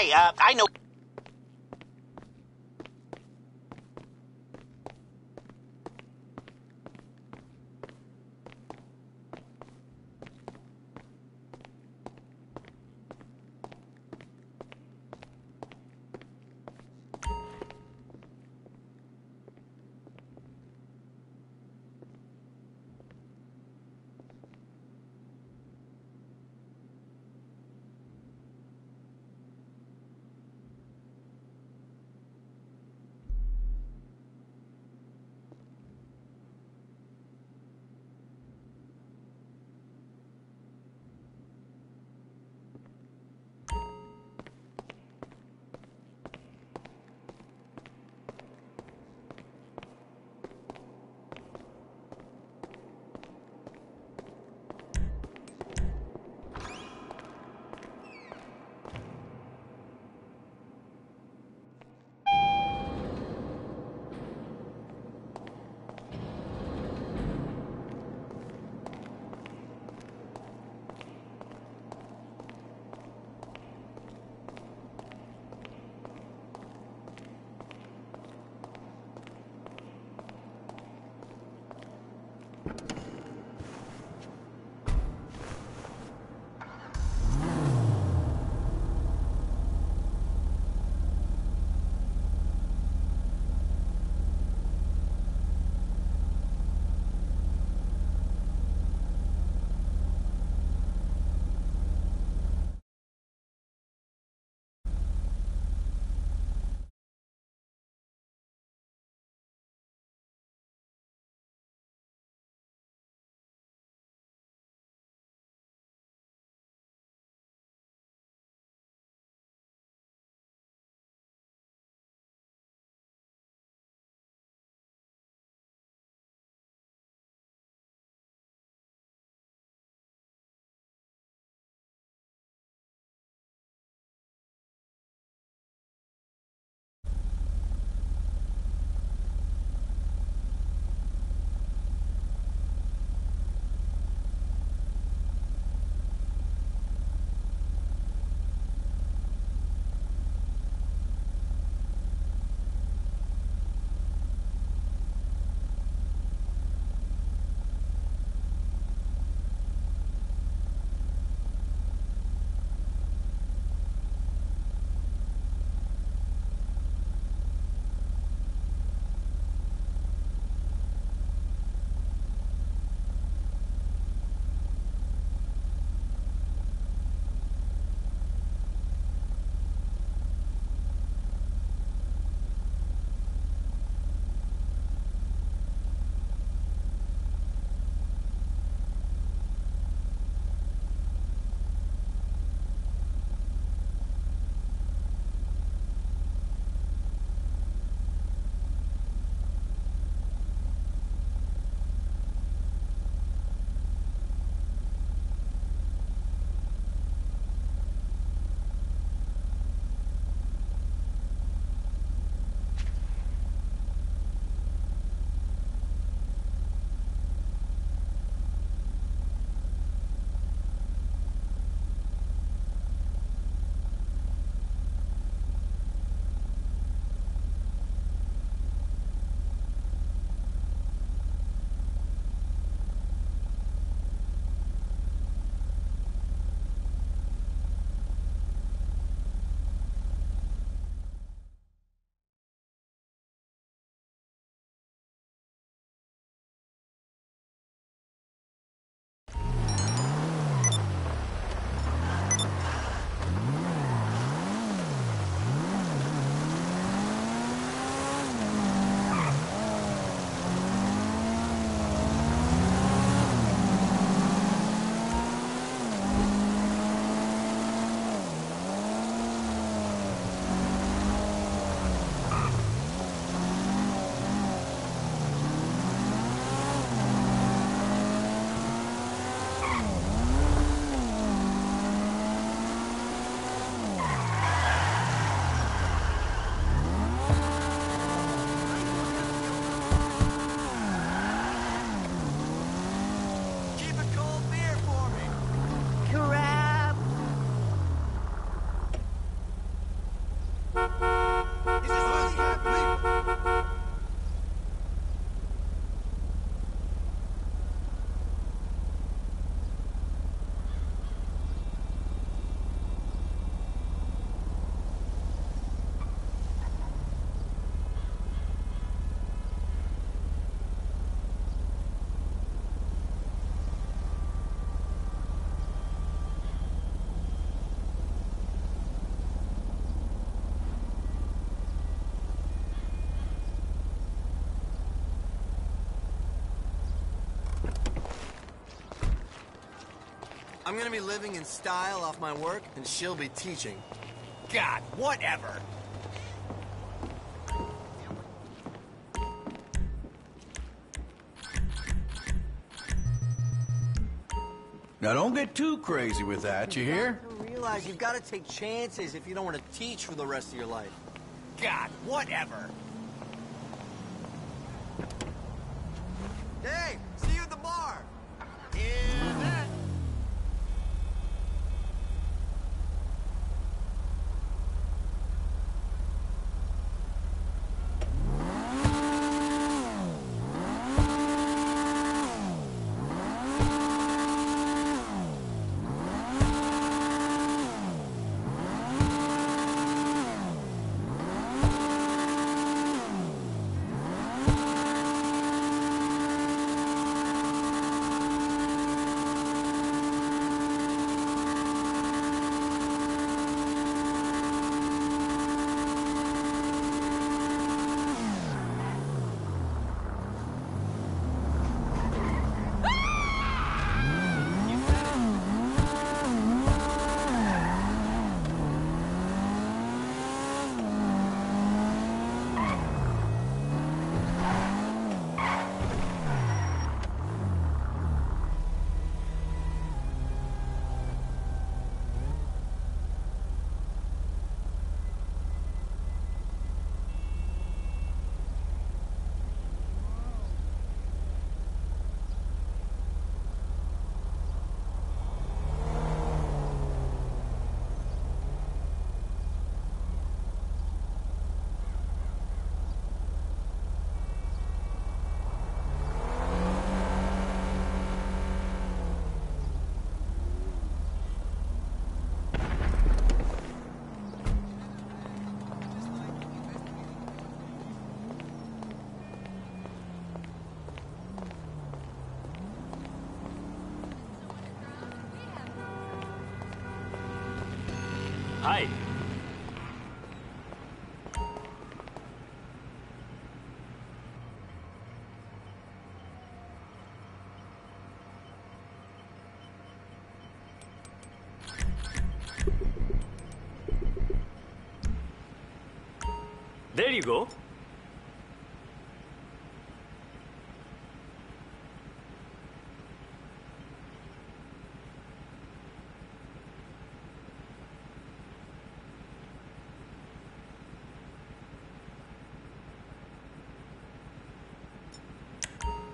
Hey, uh, I know. I'm gonna be living in style off my work, and she'll be teaching. God, whatever. Now don't get too crazy with that, you hear? You realize you've got to take chances if you don't want to teach for the rest of your life. God, whatever. Hi. There you go.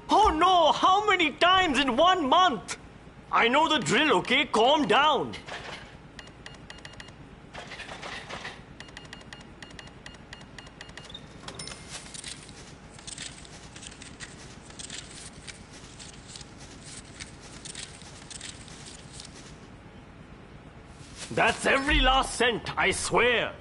Oh no! How many times in one month? I know the drill, okay? Calm down. That's every last cent, I swear.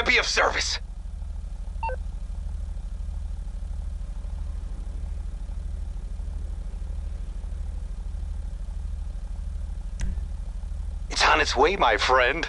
Be of service. It's on its way, my friend.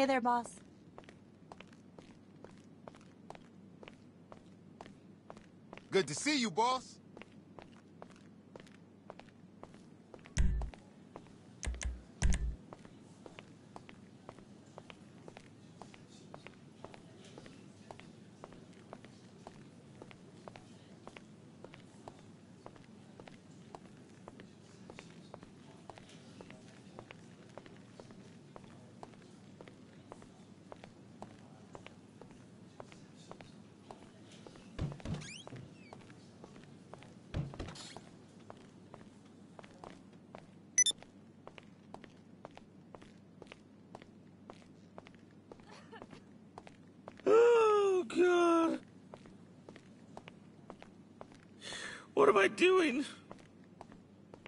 Hey there, boss. Good to see you, boss. What am I doing?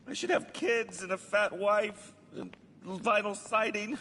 I should have kids and a fat wife and vinyl siding.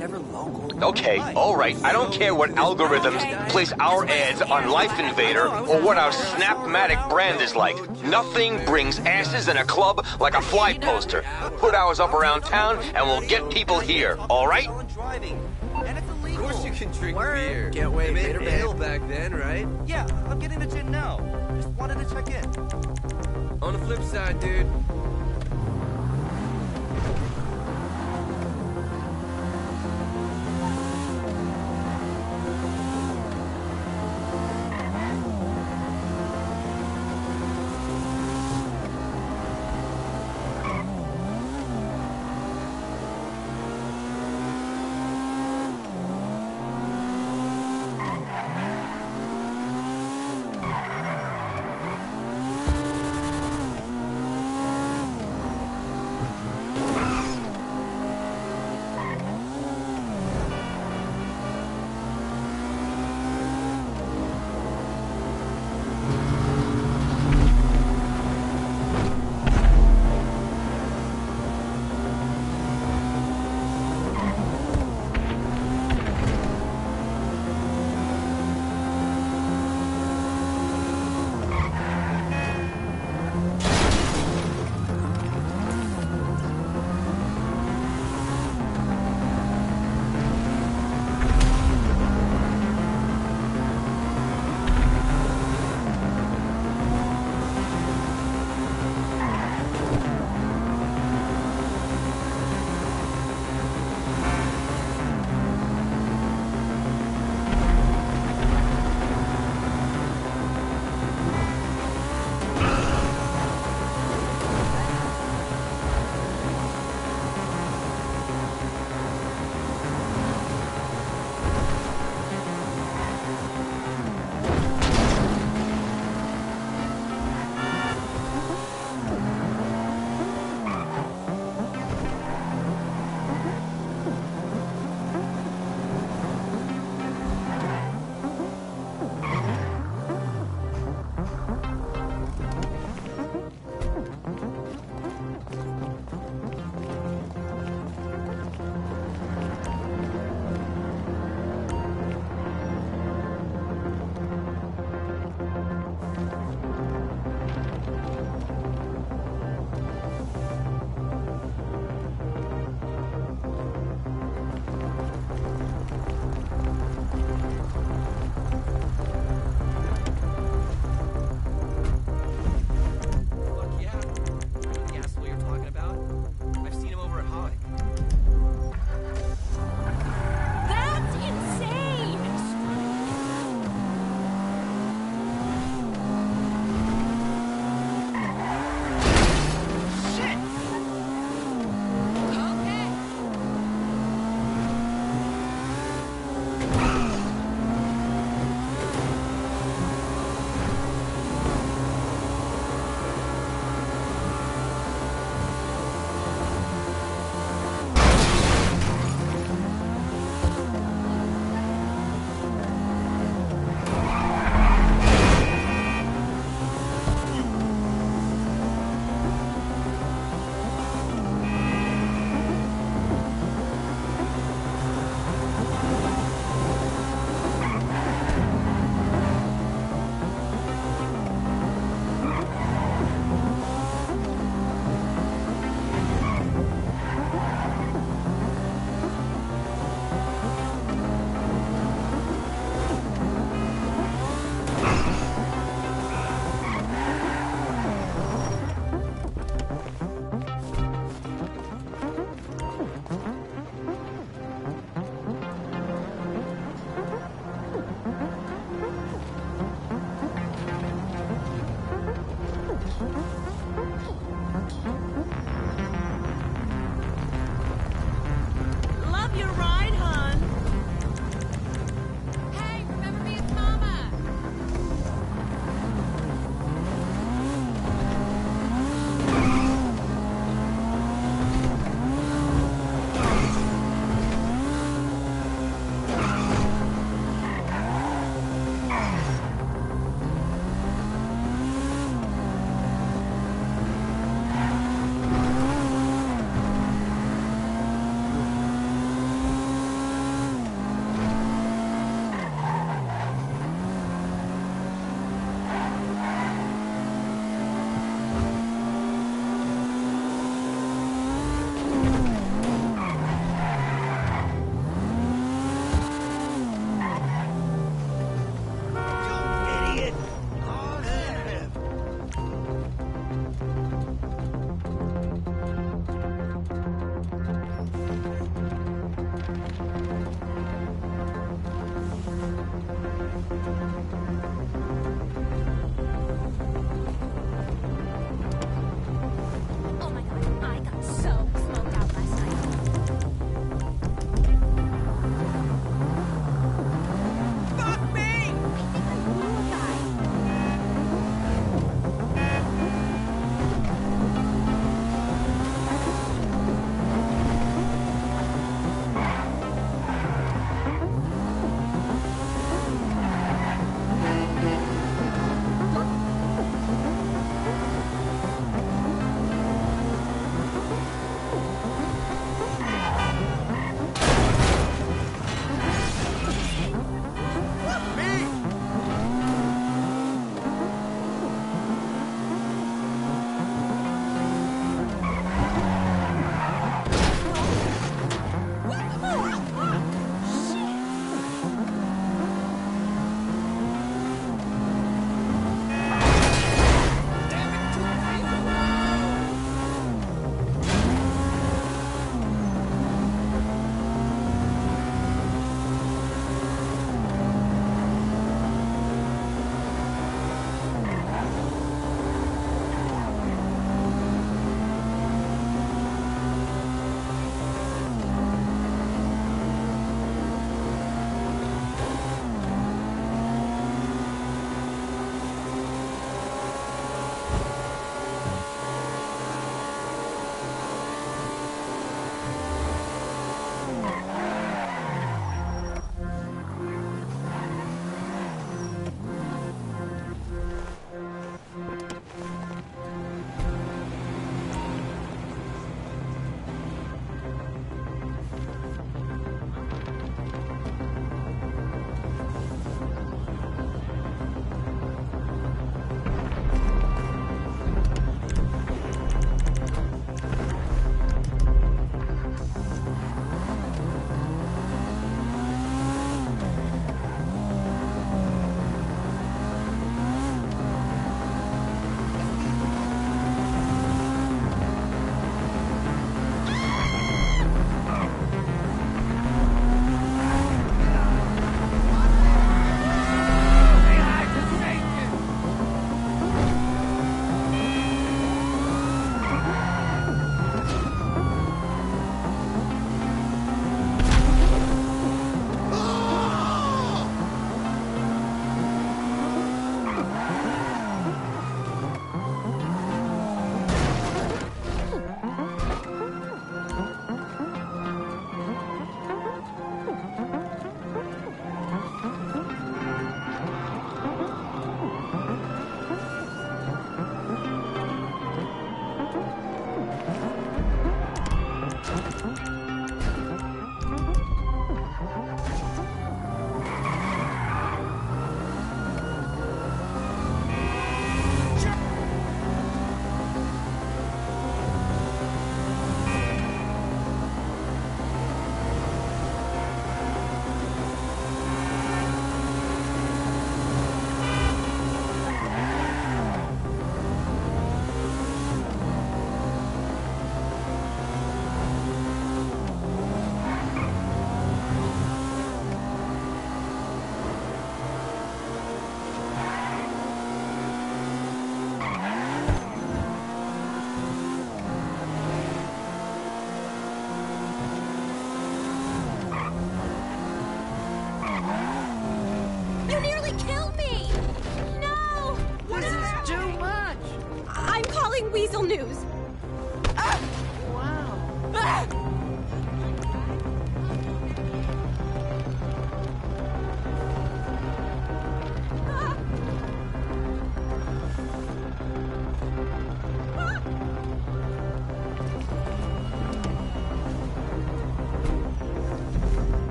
Okay, alright, I don't care what algorithms place our ads on Life Invader or what our Snapmatic brand is like. Nothing brings asses in a club like a fly poster. Put ours up around town and we'll get people here, alright? driving. And it's illegal. Of course you can drink Word. beer. Can't wait. They made Later, ale babe. back then, right? Yeah, I'm getting the gin now. Just wanted to check in. On the flip side, dude,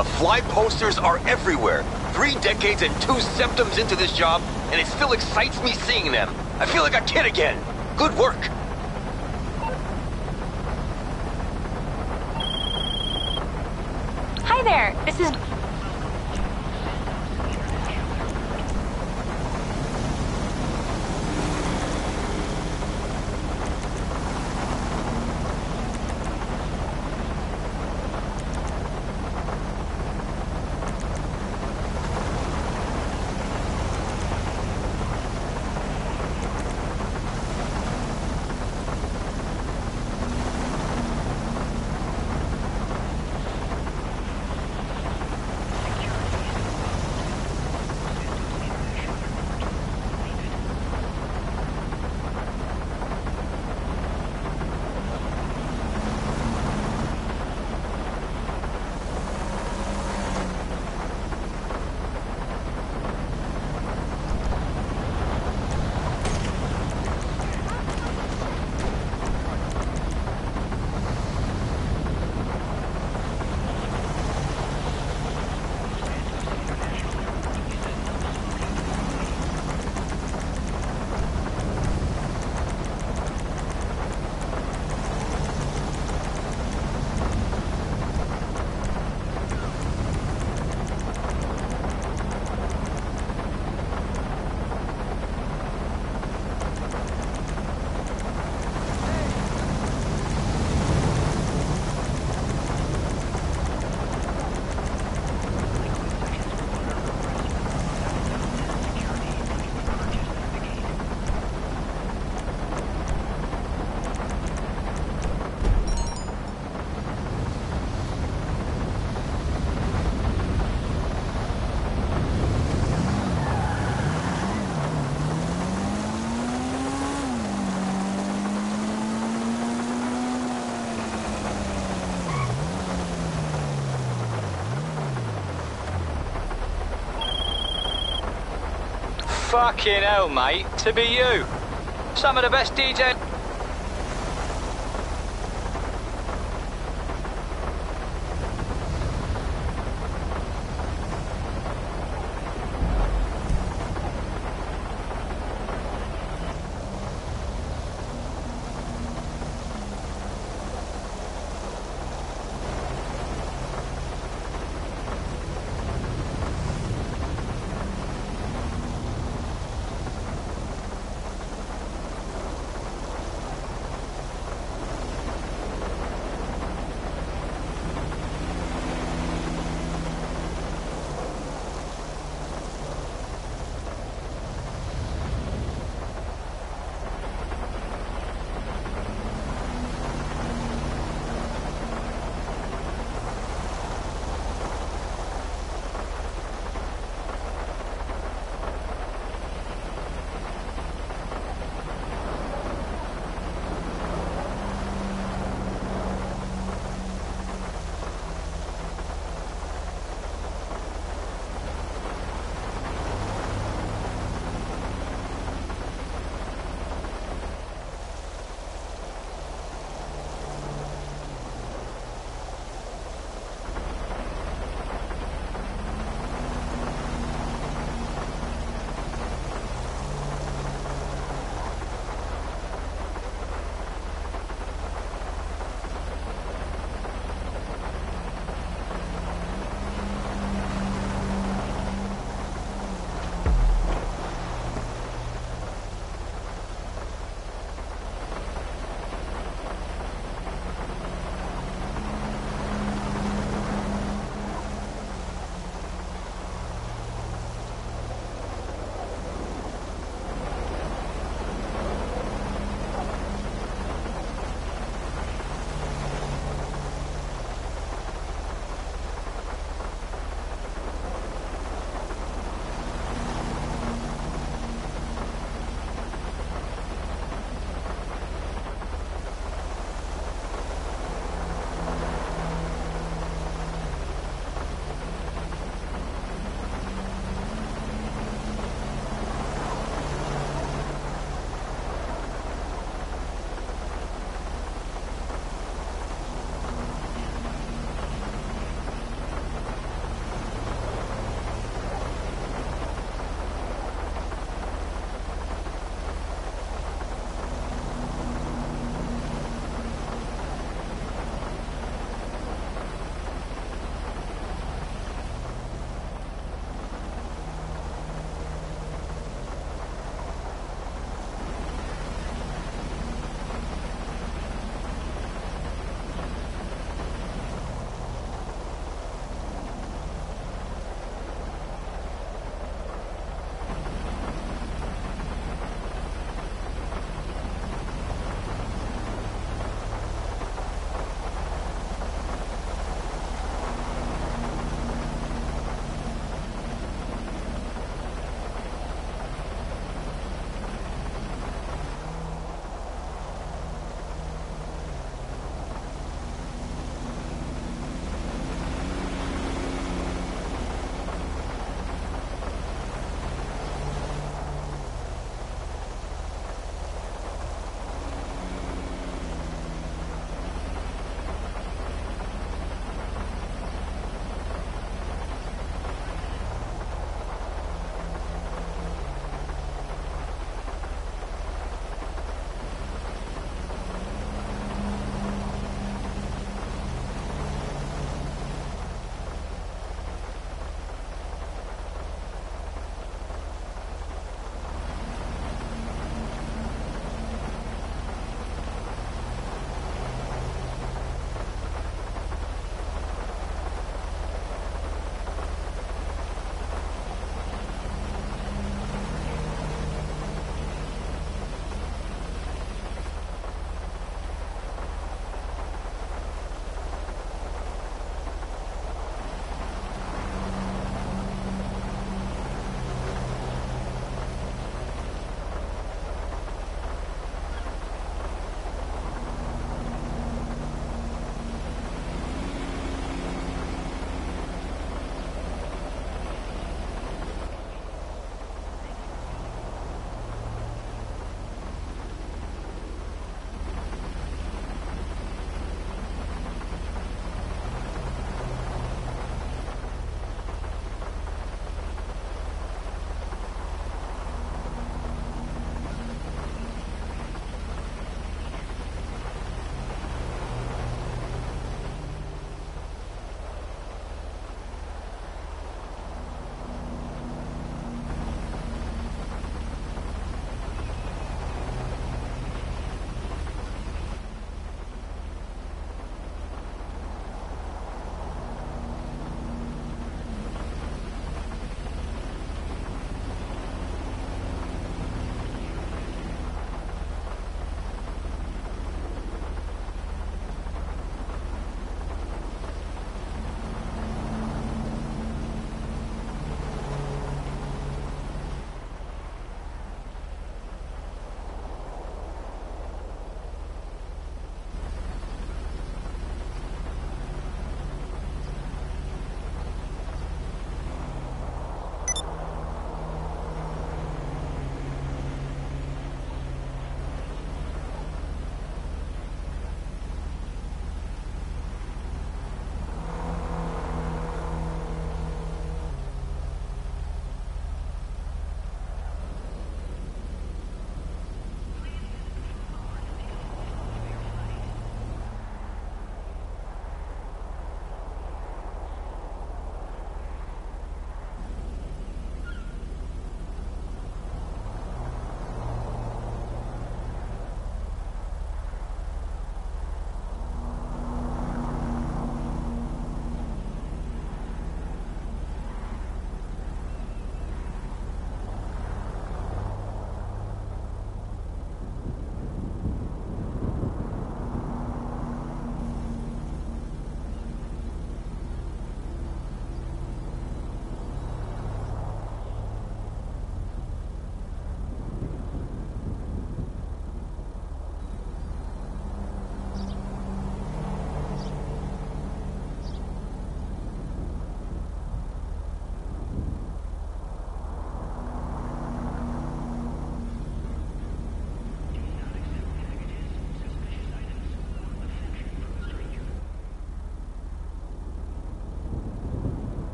The fly posters are everywhere. Three decades and two septums into this job, and it still excites me seeing them. I feel like a kid again. Good work. Fucking hell, mate. To be you. Some of the best DJ...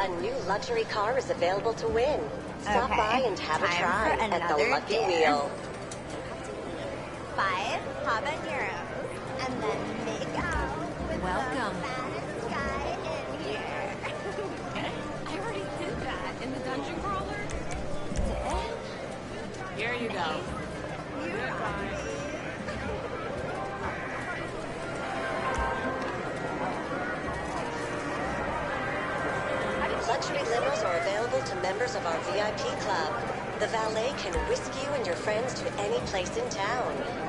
A new luxury car is available to win. Stop Okay, by and have a try at the another Lucky dance. Wheel. Five habaneros, and then make out with Welcome. Members of our VIP club. The valet can whisk you and your friends to any place in town.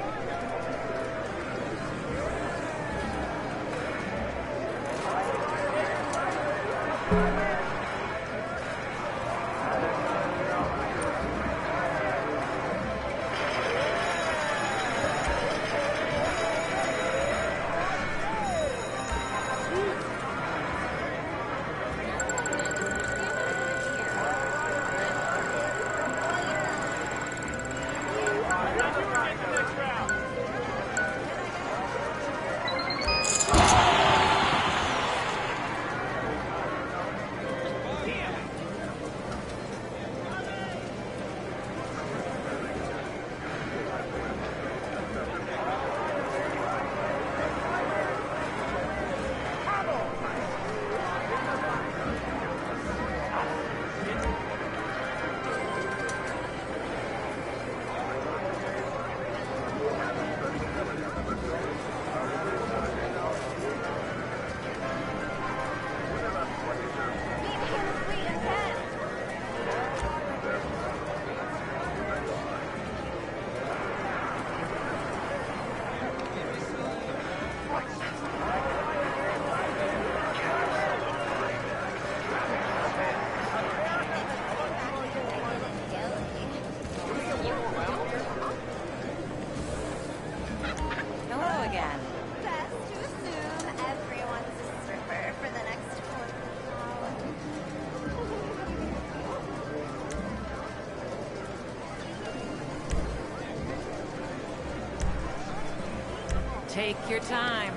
Take your time.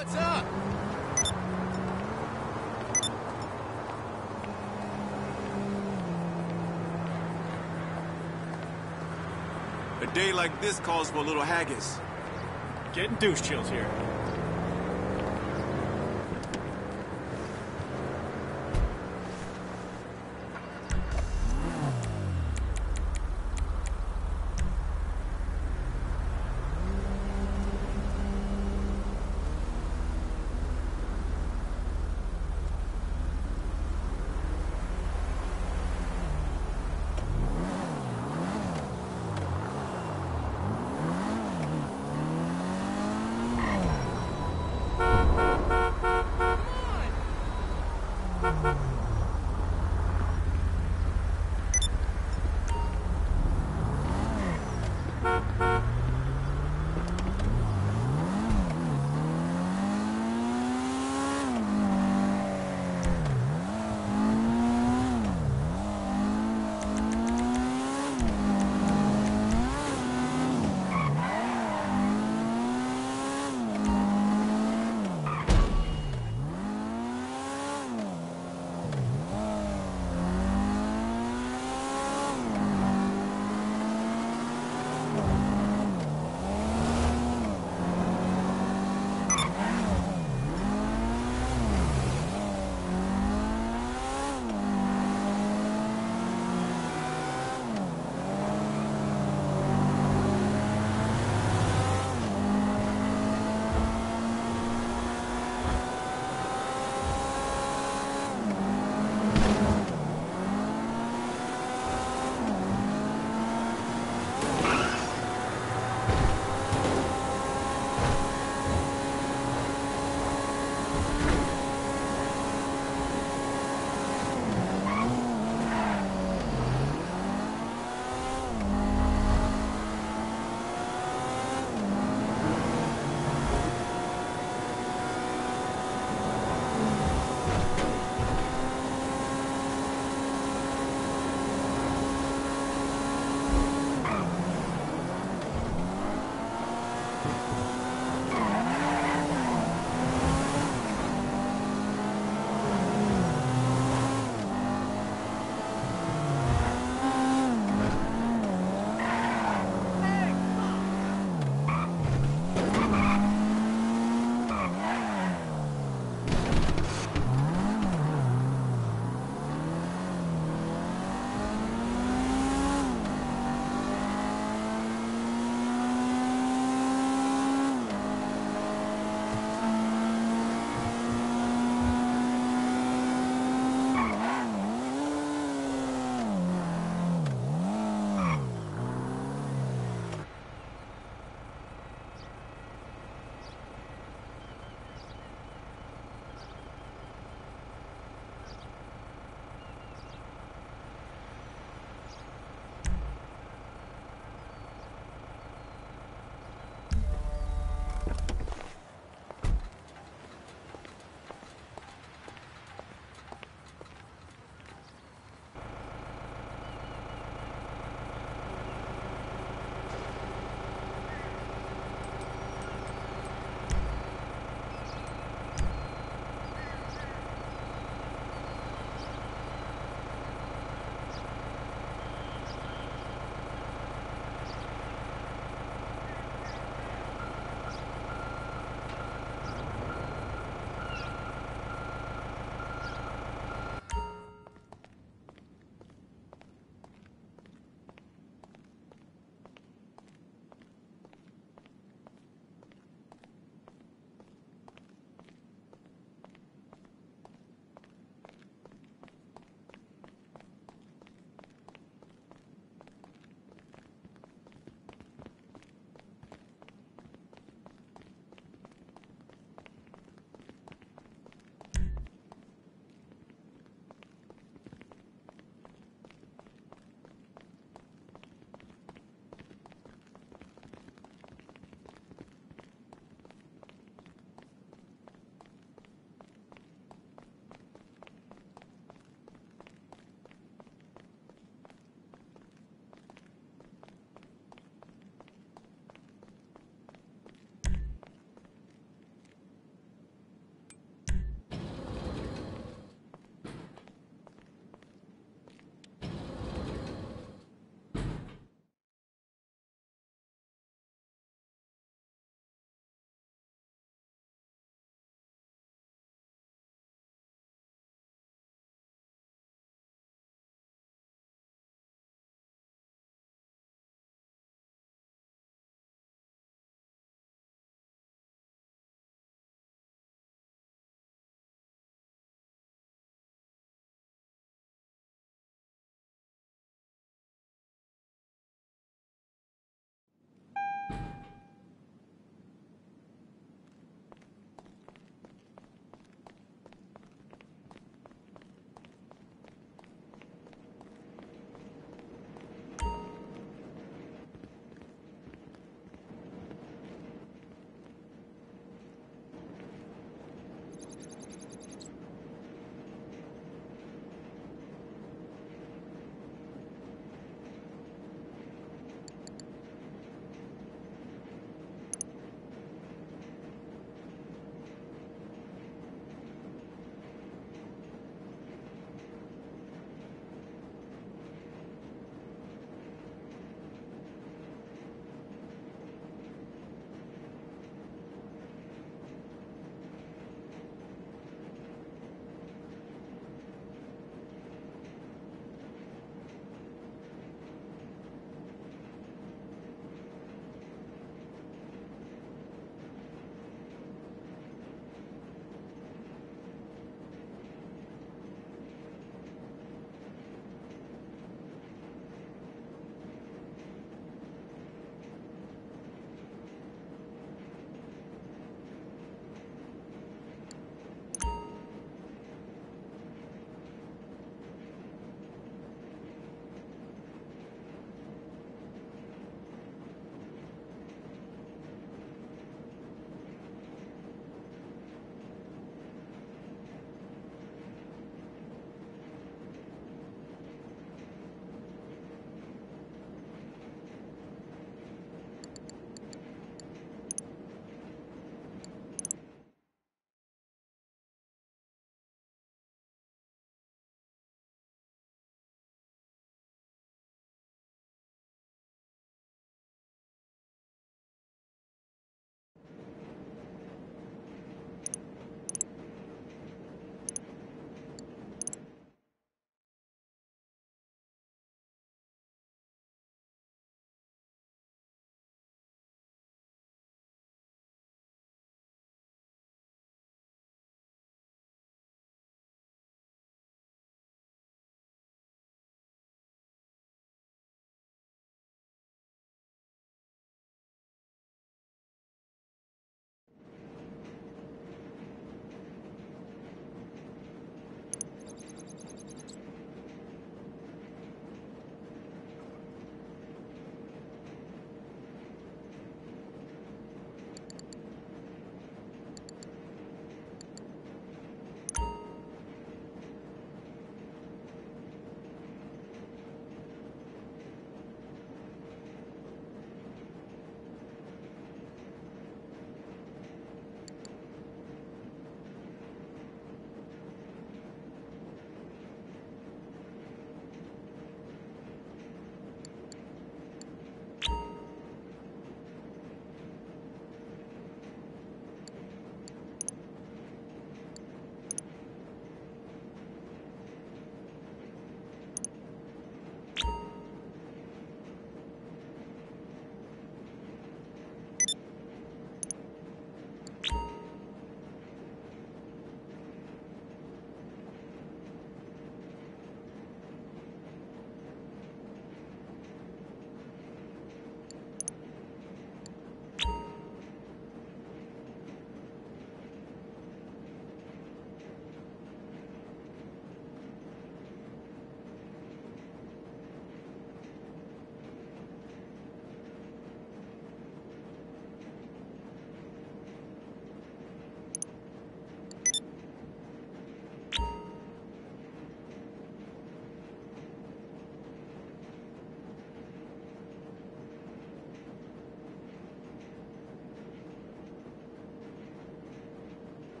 What's up? A day like this calls for a little haggis. Getting douche chills here.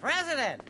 President!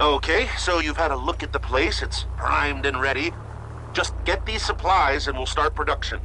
Okay, so you've had a look at the place. It's primed and ready. Just get these supplies and we'll start production.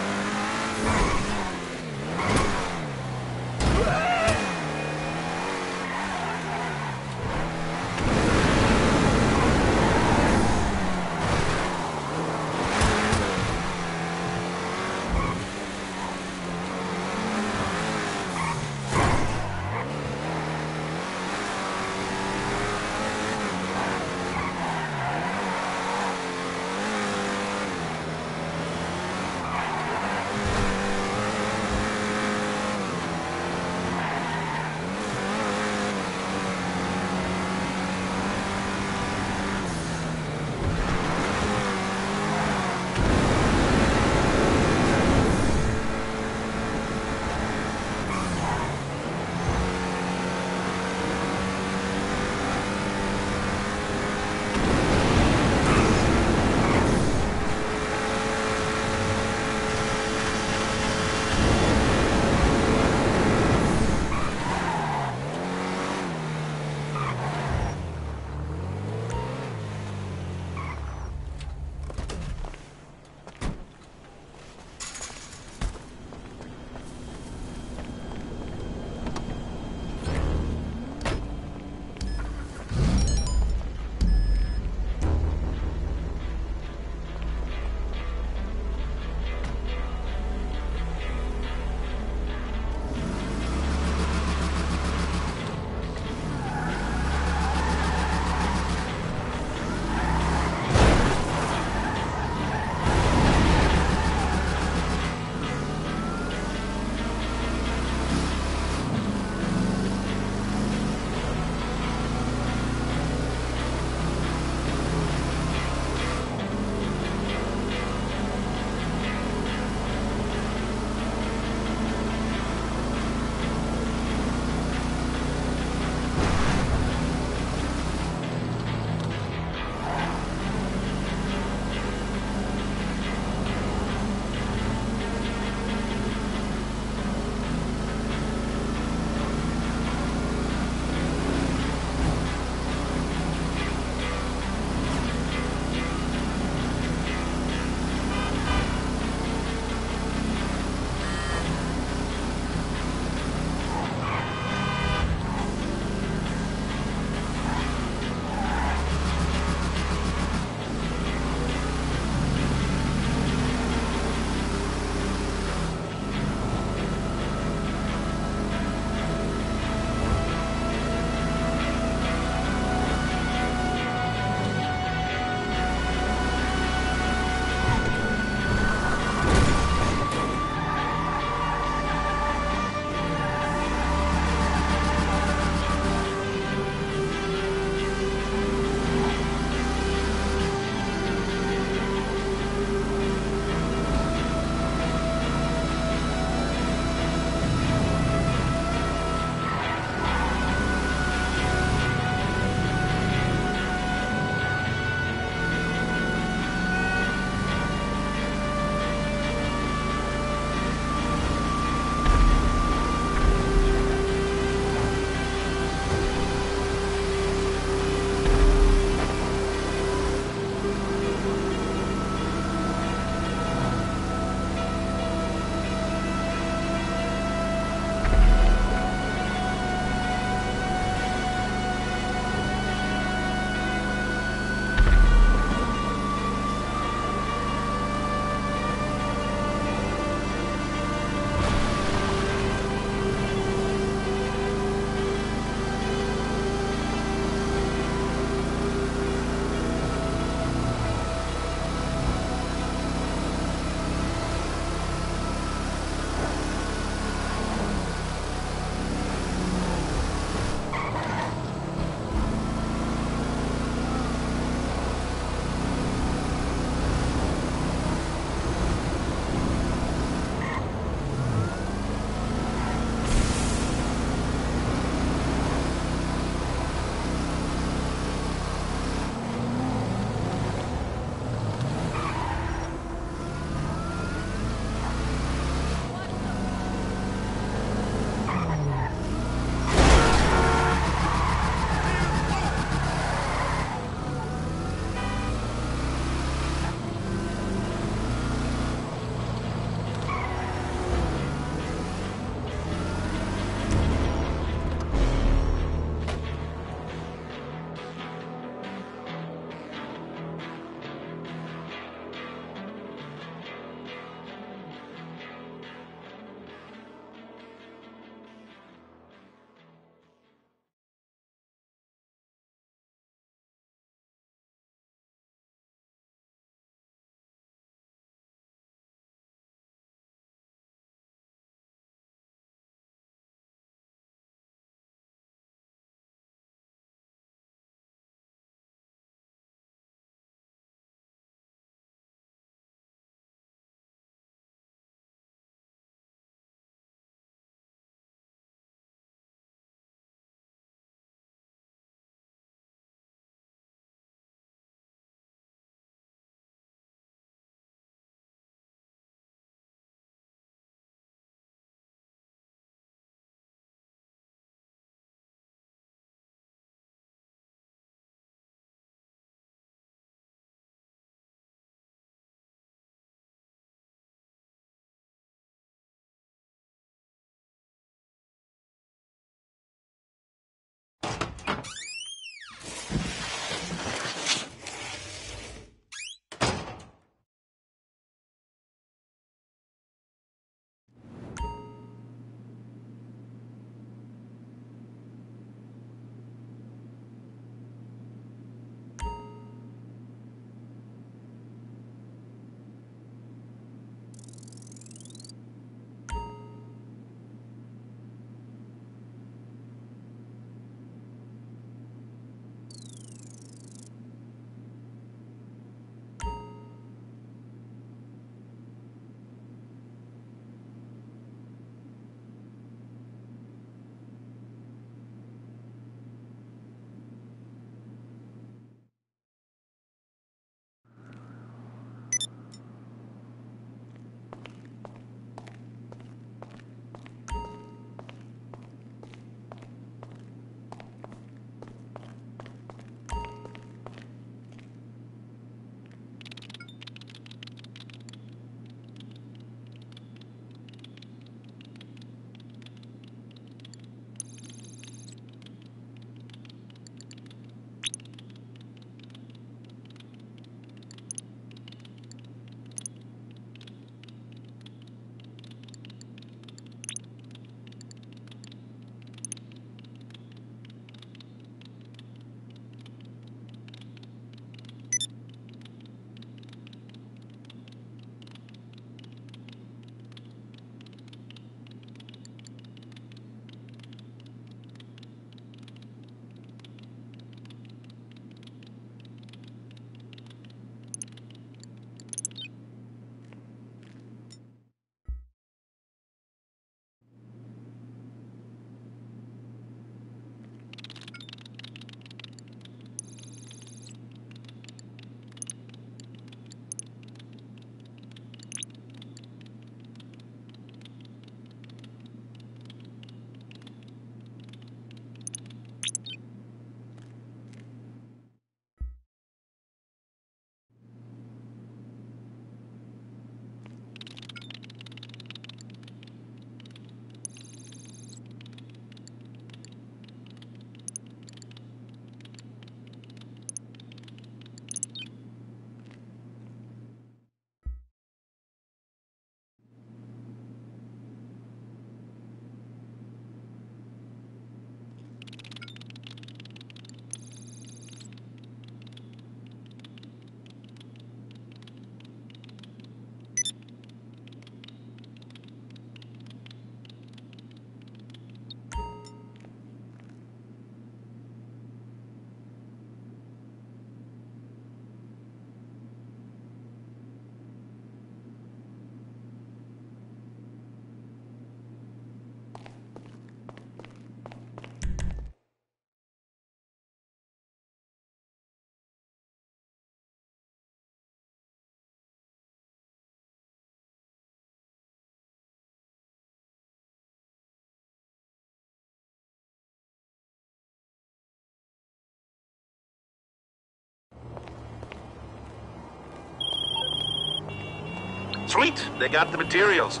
Sweet, they got the materials.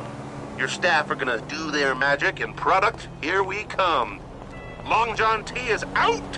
Your staff are gonna do their magic, and product, here we come. Long John T is out!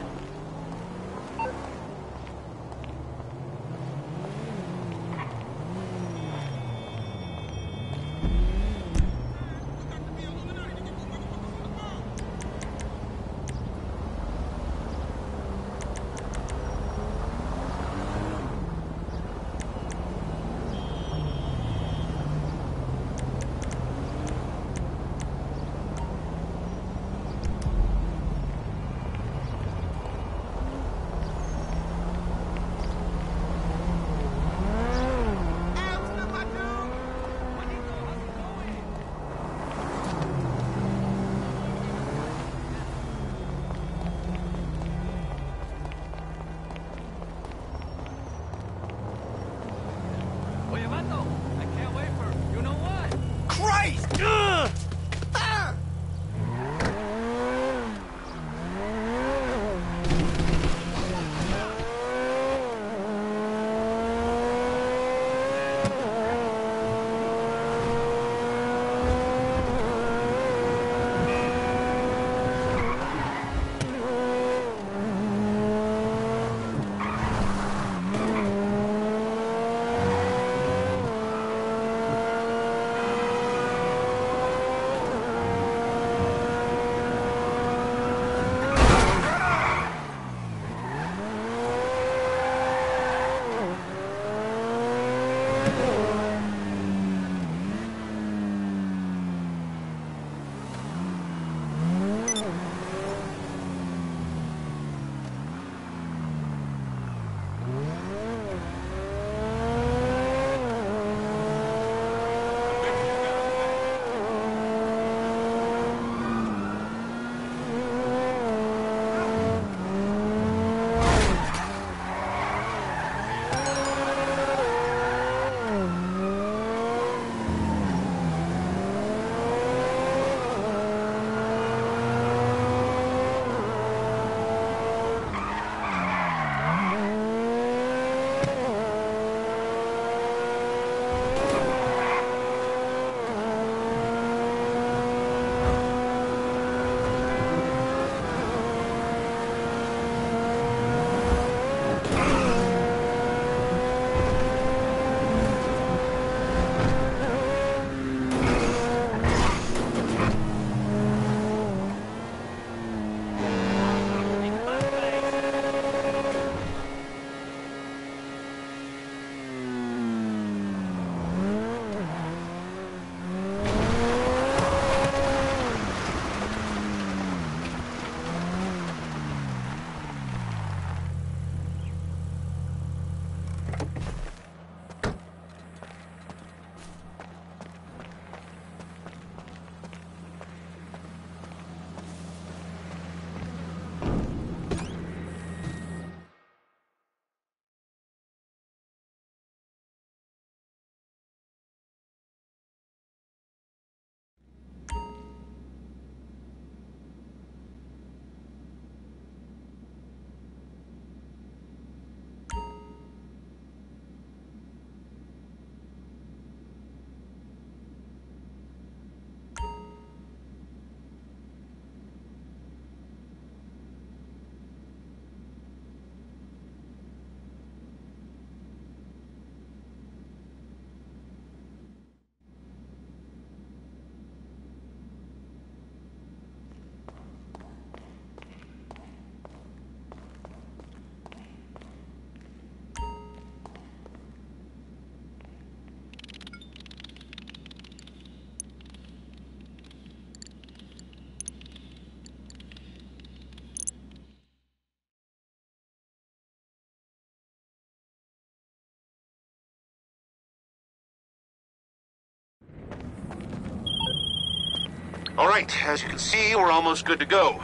Right, as you can see, we're almost good to go.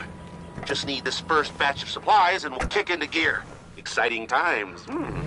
Just need this first batch of supplies and we'll kick into gear. Exciting times. Hmm.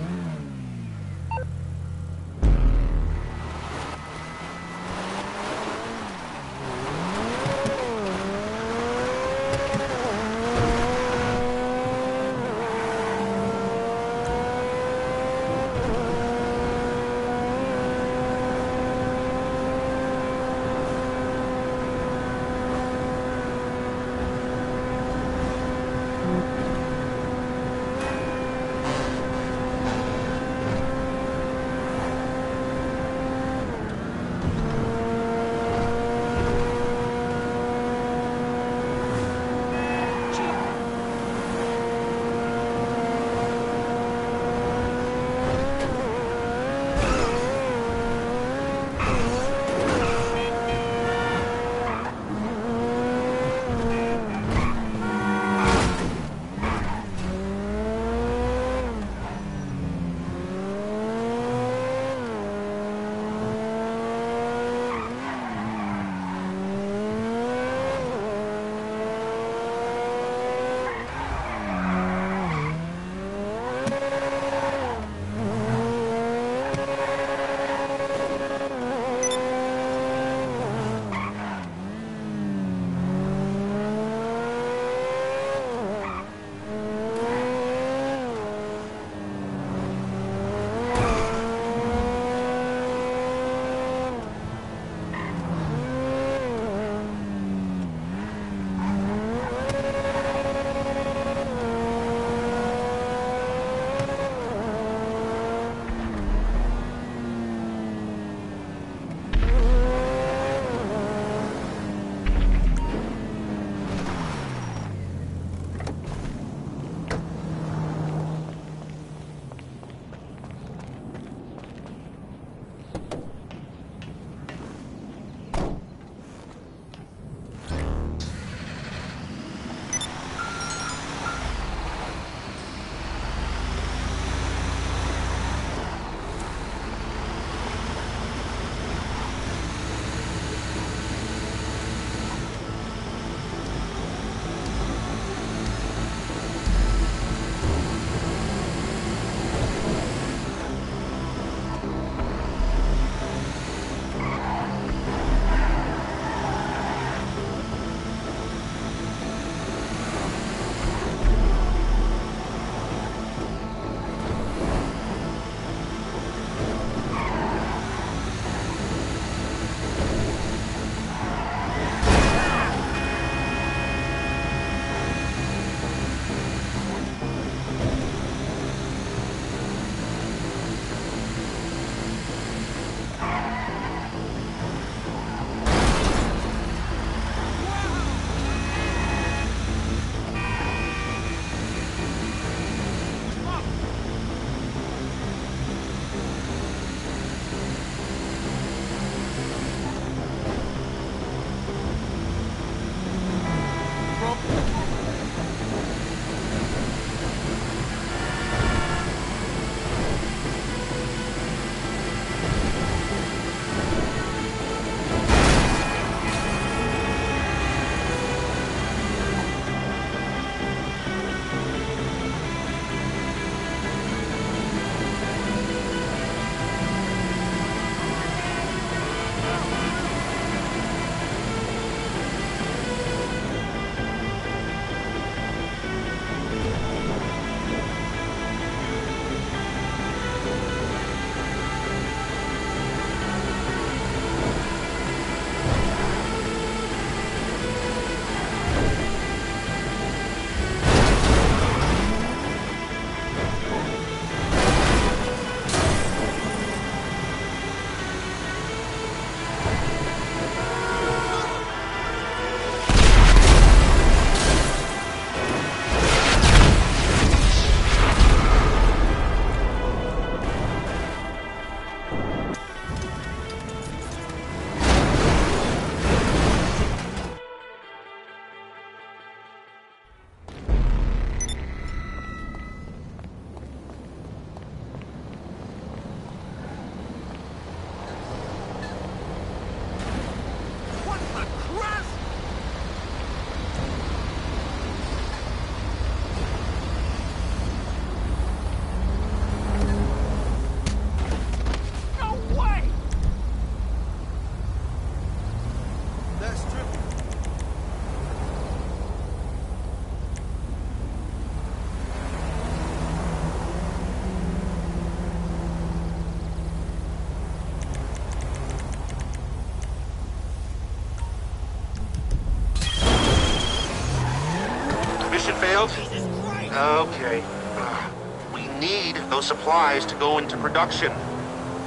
Okay. Ugh. We need those supplies to go into production.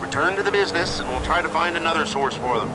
Return to the business, and we'll try to find another source for them.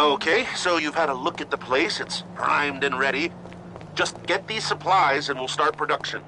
Okay, so you've had a look at the place. It's primed and ready. Just get these supplies and we'll start production.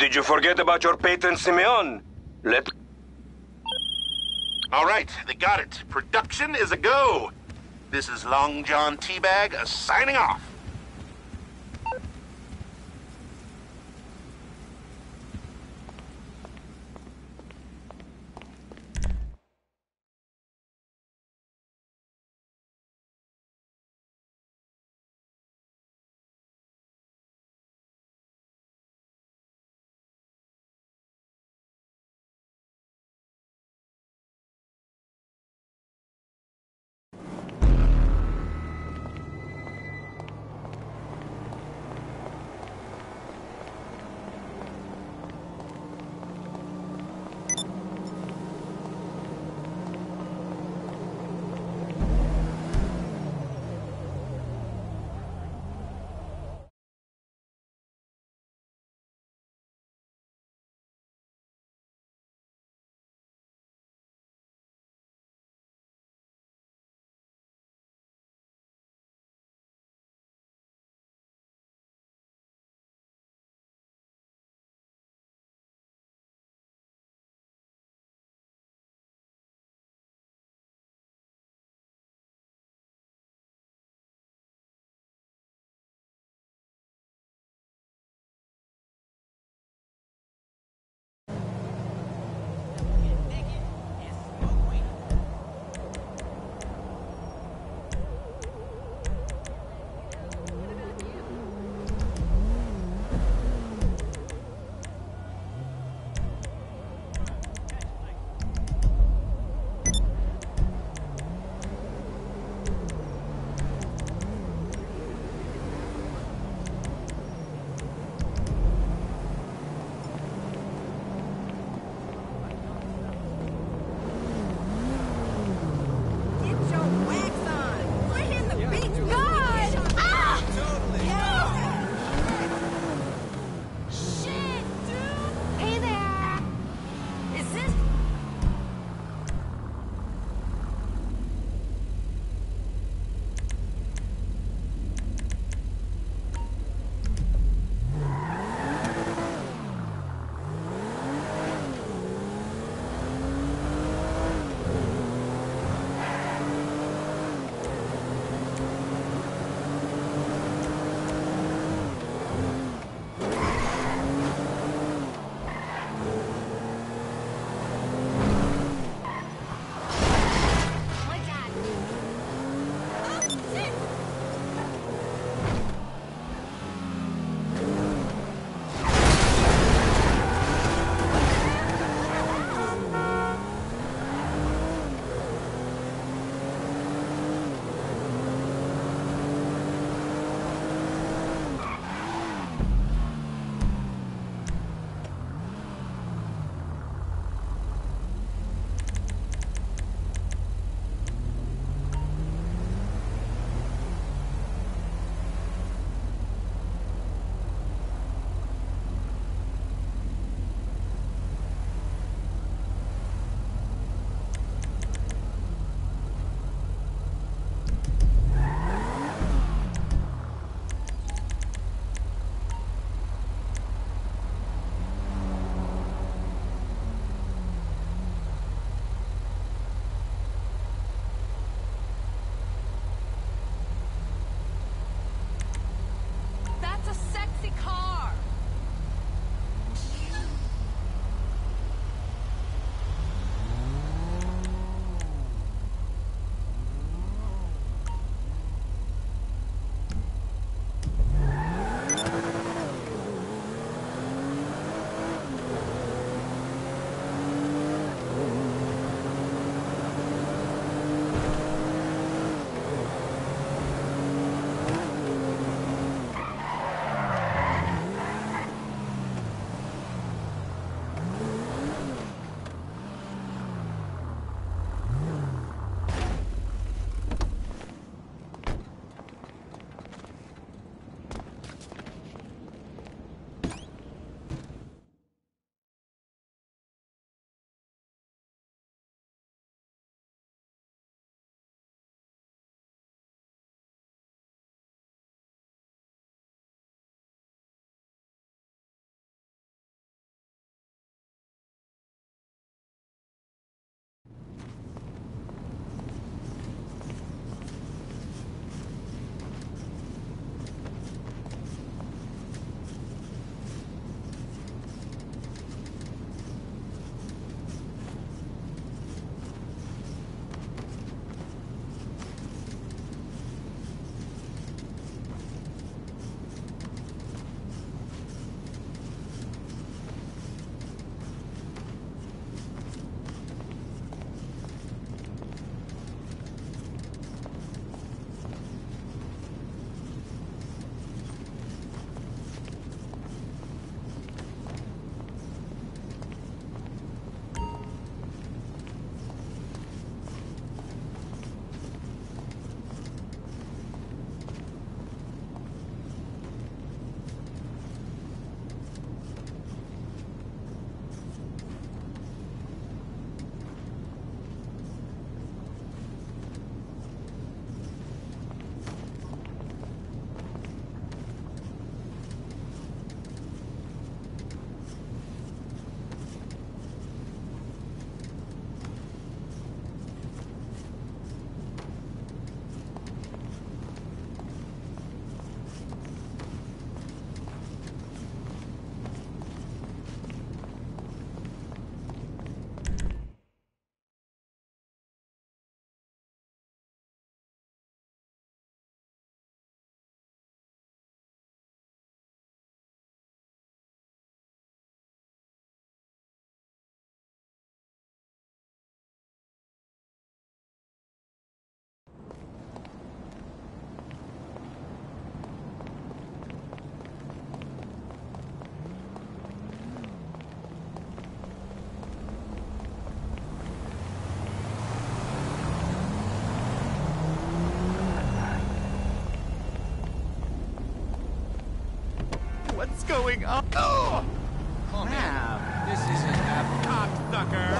Did you forget about your patron Simeon? Let All right, they got it. Production is a go. This is Long John Teabag signing off. Going on? Oh! Now, this isn't a Cocksucker!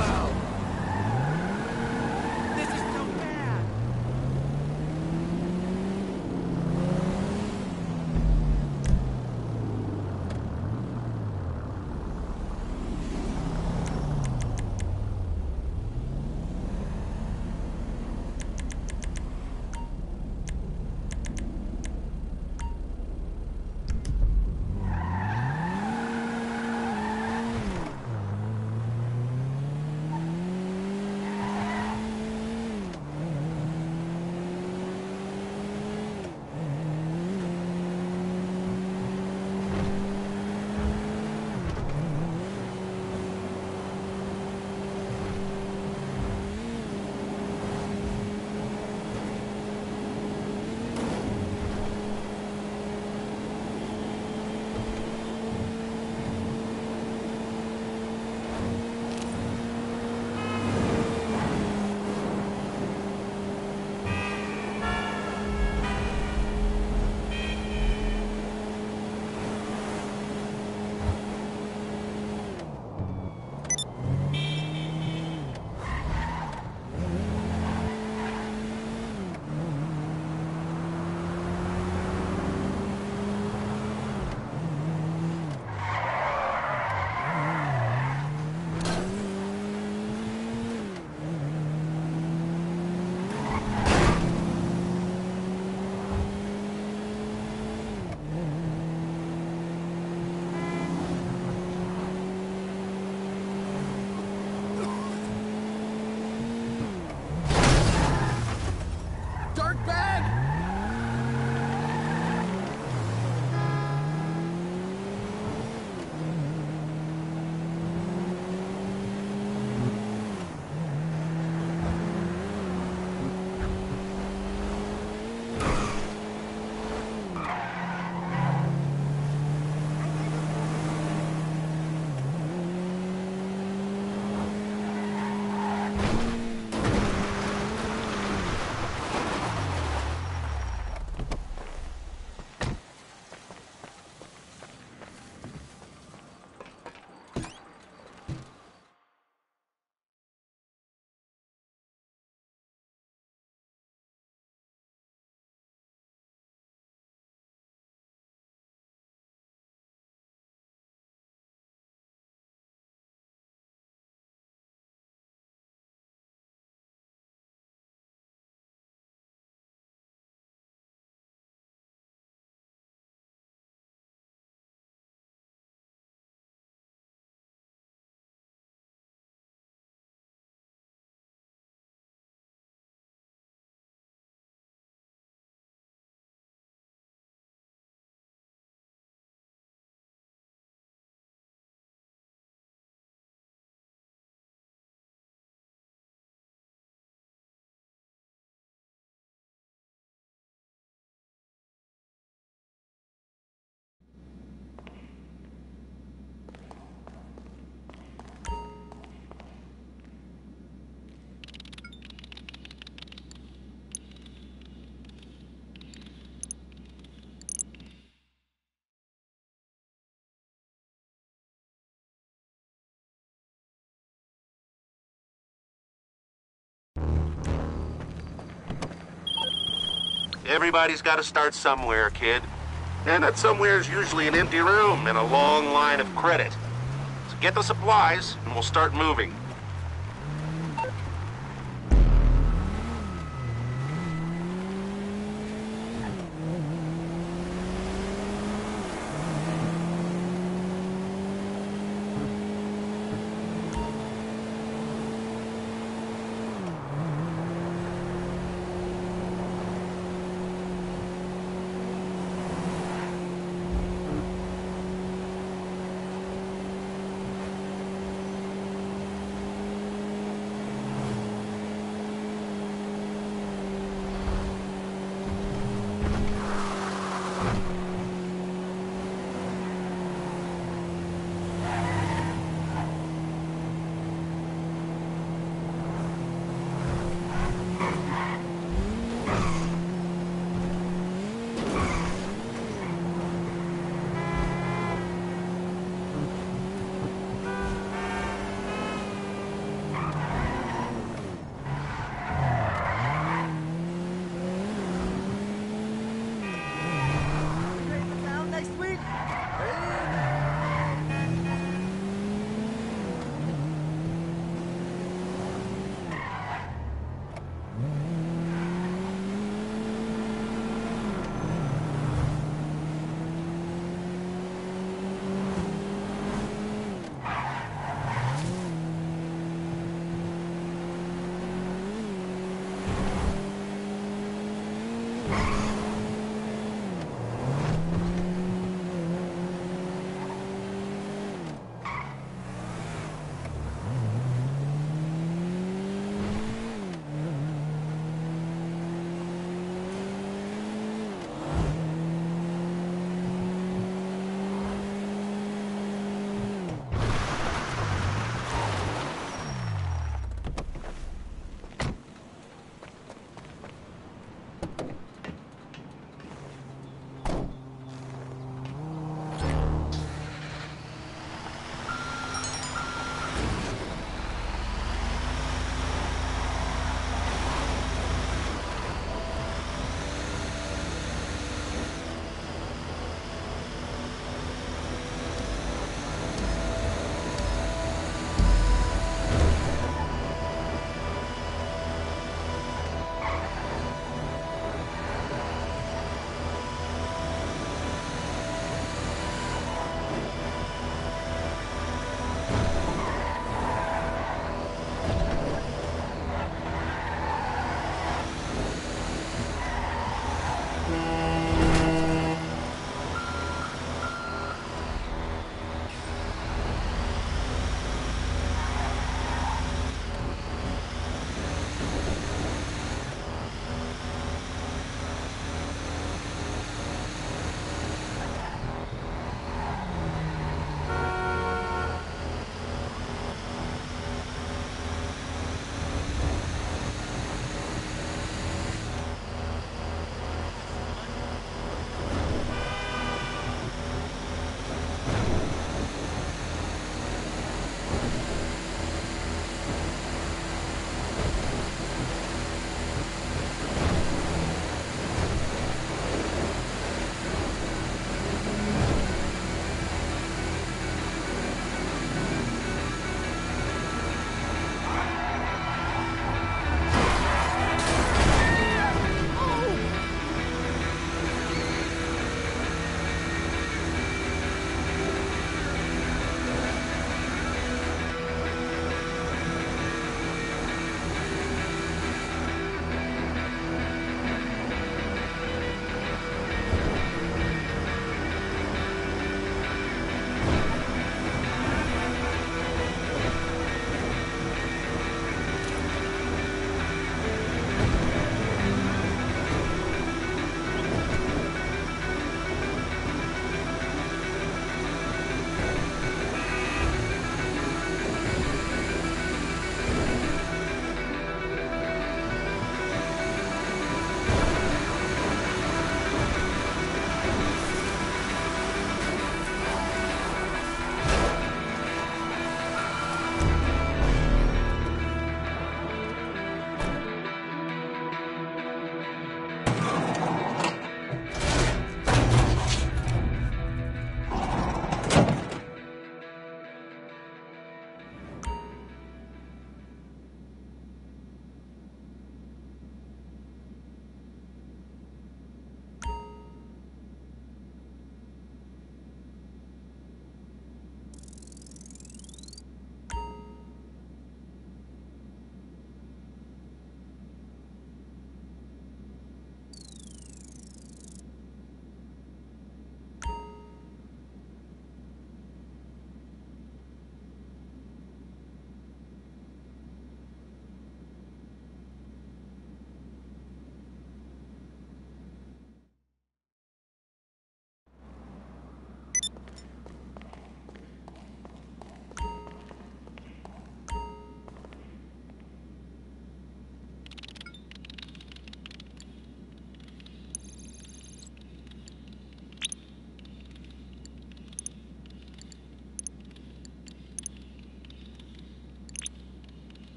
Everybody's got to start somewhere, kid. And that somewhere is usually an empty room and a long line of credit. So get the supplies, and we'll start moving.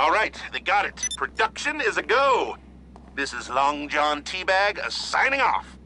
All right, they got it. Production is a go. This is Long John Teabag signing off.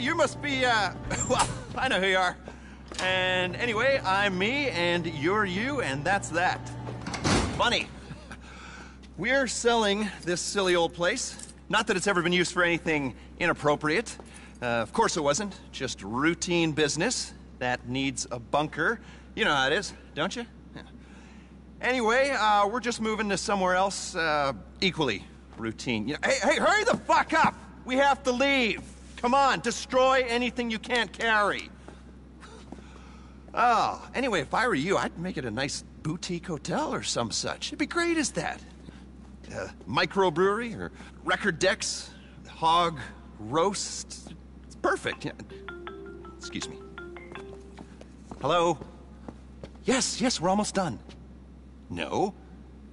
You must be, uh, well, I know who you are. And anyway, I'm me, and you're you, and that's that. Funny. We're selling this silly old place. Not that it's ever been used for anything inappropriate. Uh, of course it wasn't. Just routine business that needs a bunker. You know how it is, don't you? Anyway, uh, we're just moving to somewhere else uh, equally routine. You know, hey, hey, hurry the fuck up! We have to leave. Come on, destroy anything you can't carry. Oh, anyway, if I were you, I'd make it a nice boutique hotel or some such. It'd be great as that. Uh, microbrewery or record decks, hog roast. It's perfect. Yeah. Excuse me. Hello? Yes, yes, we're almost done. No.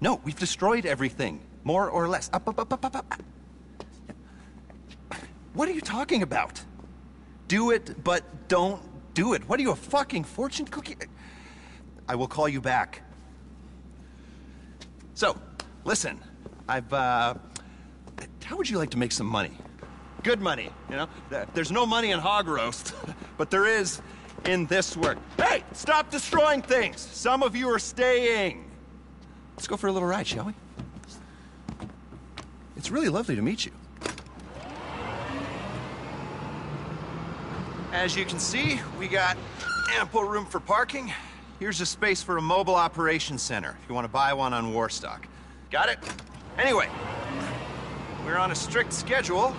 No, we've destroyed everything. More or less. Up, up, up, up, up, up. What are you talking about? Do it, but don't do it. What are you, a fucking fortune cookie? I will call you back. So, listen, I've, uh, how would you like to make some money? Good money, you know? There's no money in hog roast, but there is in this work. Hey, stop destroying things! Some of you are staying. Let's go for a little ride, shall we? It's really lovely to meet you. As you can see, we got ample room for parking. Here's a space for a mobile operations center, if you want to buy one on Warstock. Got it? Anyway, we're on a strict schedule.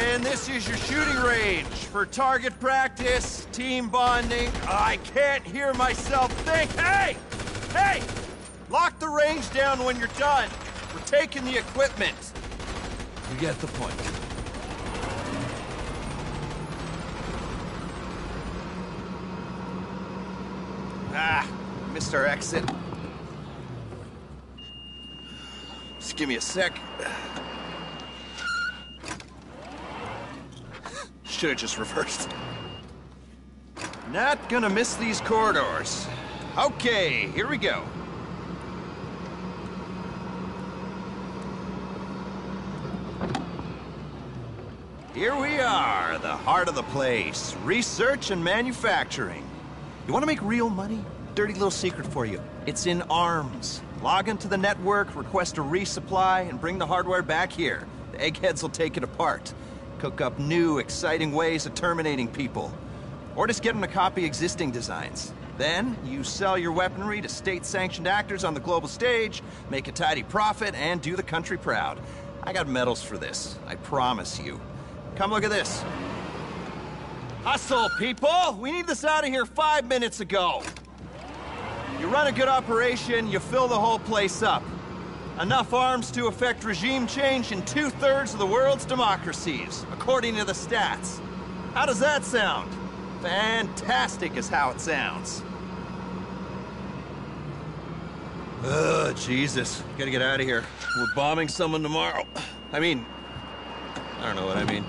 And this is your shooting range for target practice, team bonding. I can't hear myself think. Hey! Hey! Lock the range down when you're done. We're taking the equipment. You get the point. Ah, missed our exit. Just give me a sec. Should have just reversed. Not gonna miss these corridors. Okay, here we go. Here we are, the heart of the place. Research and manufacturing. You want to make real money? Dirty little secret for you. It's in ARMS. Log into the network, request a resupply, and bring the hardware back here. The eggheads will take it apart. Cook up new, exciting ways of terminating people. Or just get them to copy existing designs. Then, you sell your weaponry to state-sanctioned actors on the global stage, make a tidy profit, and do the country proud. I got medals for this, I promise you. Come look at this. Hustle, people! We need this out of here five minutes ago. You run a good operation, you fill the whole place up. Enough arms to effect regime change in two-thirds of the world's democracies, according to the stats. How does that sound? Fantastic is how it sounds. Ugh, Jesus. Gotta get out of here. We're bombing someone tomorrow. I mean, I don't know what I mean.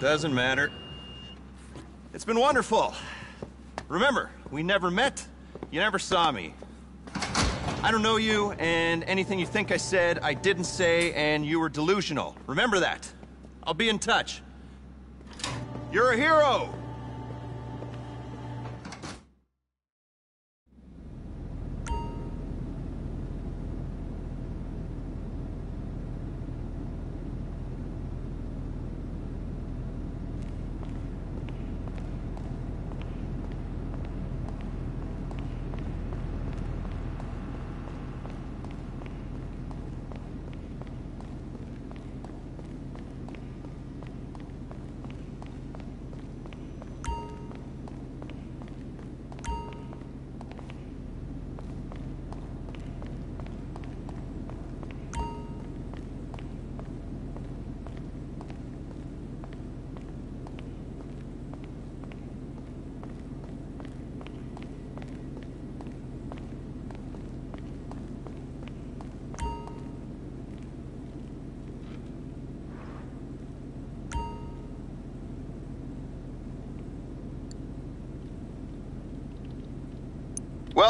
Doesn't matter. It's been wonderful. Remember, we never met. You never saw me. I don't know you, and anything you think I said, I didn't say, and you were delusional. Remember that. I'll be in touch. You're a hero!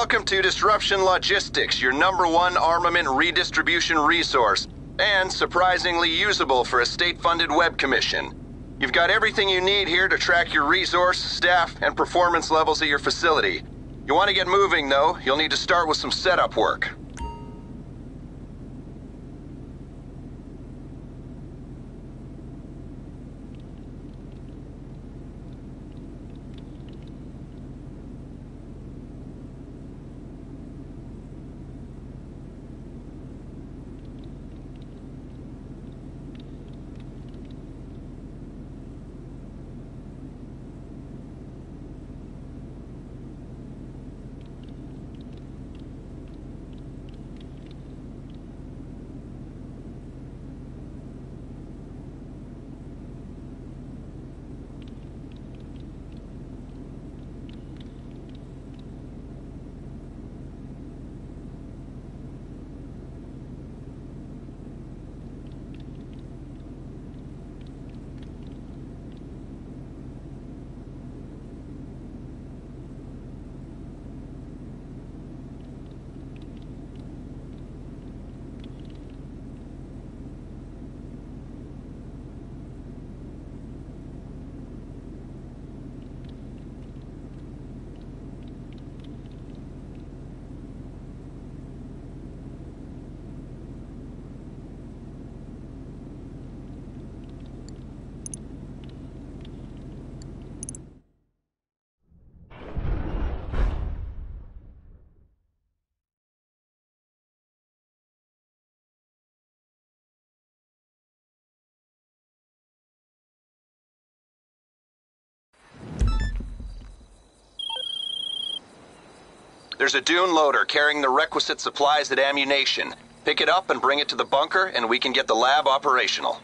Welcome to Disruption Logistics, your number one armament redistribution resource. And surprisingly usable for a state-funded web commission. You've got everything you need here to track your resource, staff, and performance levels at your facility. You want to get moving, though, you'll need to start with some setup work. There's a dune loader carrying the requisite supplies and ammunition. Pick it up and bring it to the bunker, and we can get the lab operational.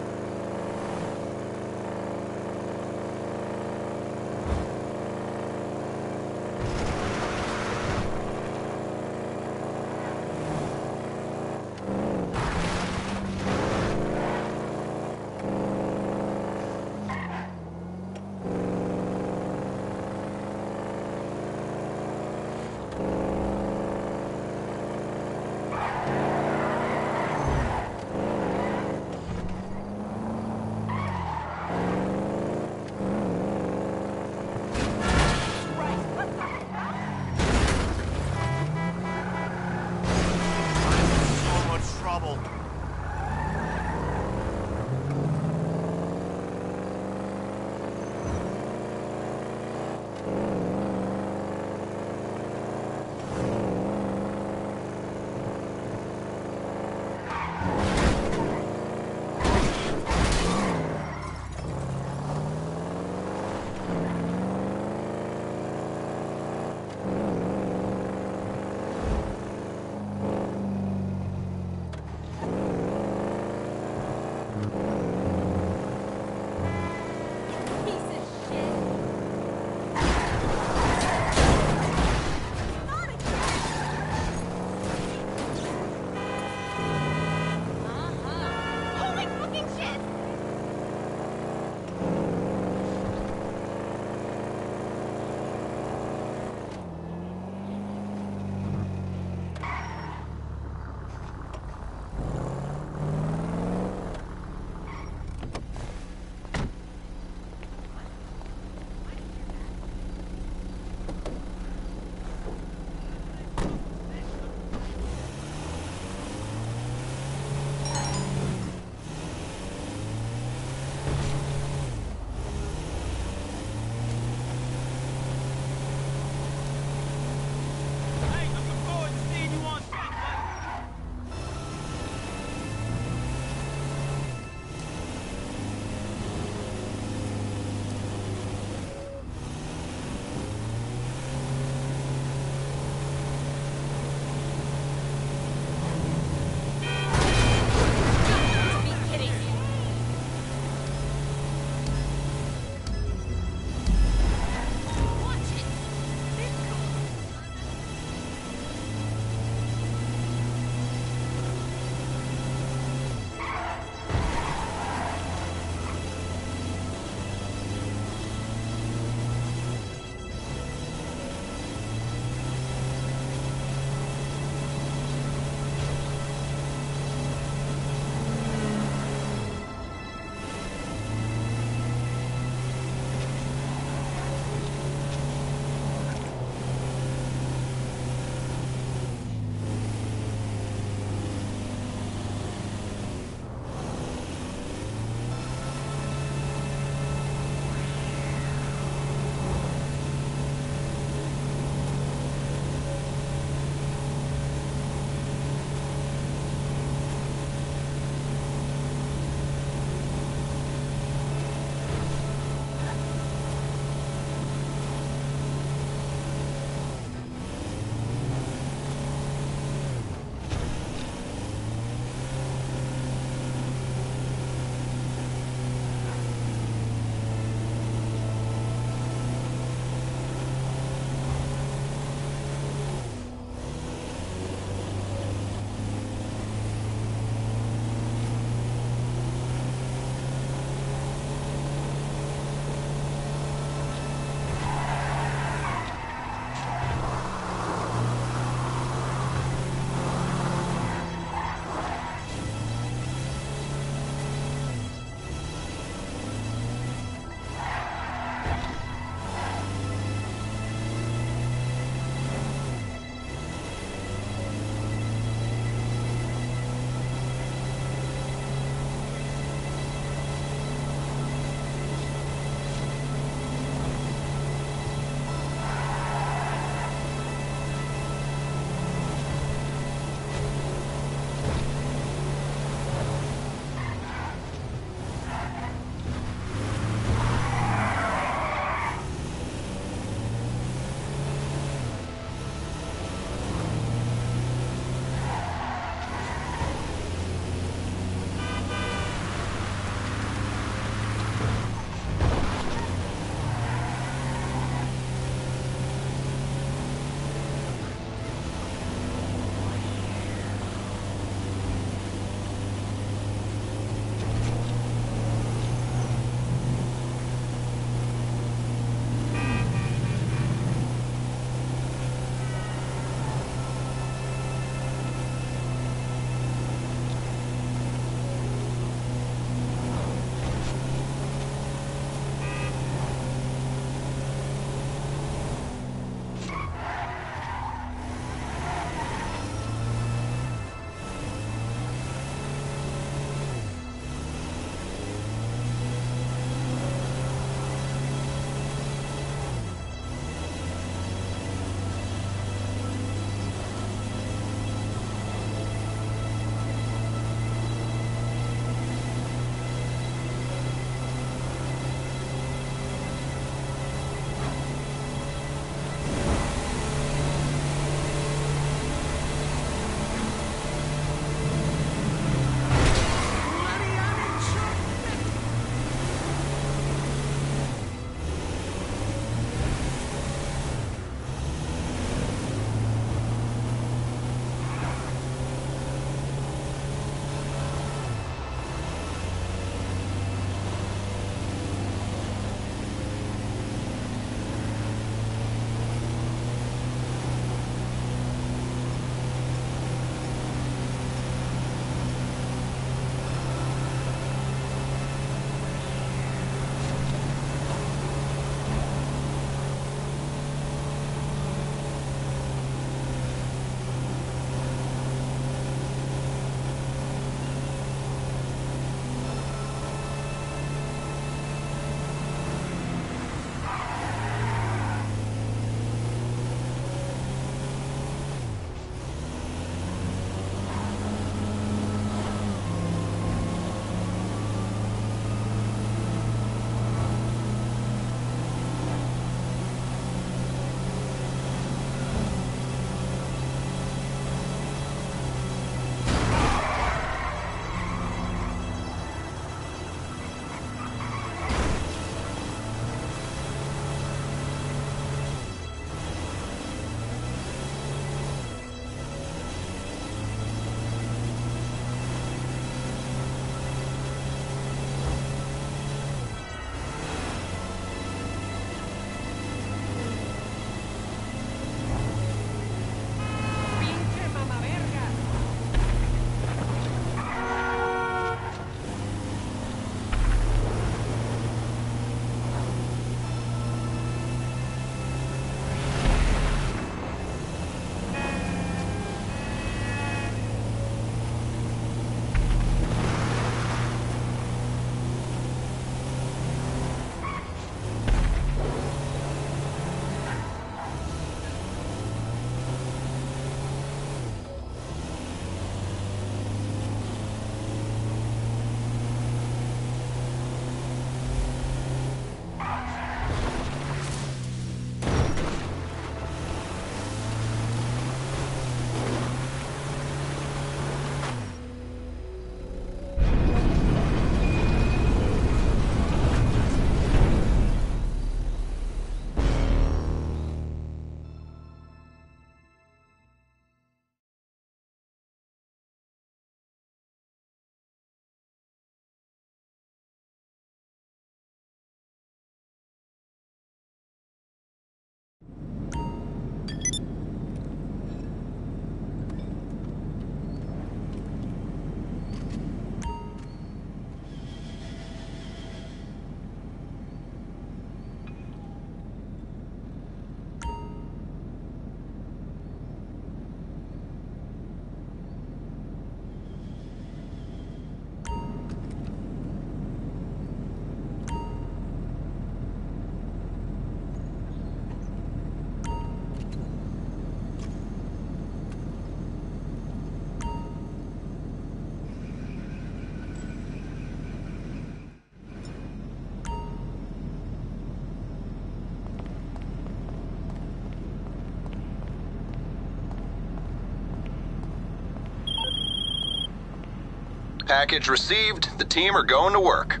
Package received. The team are going to work.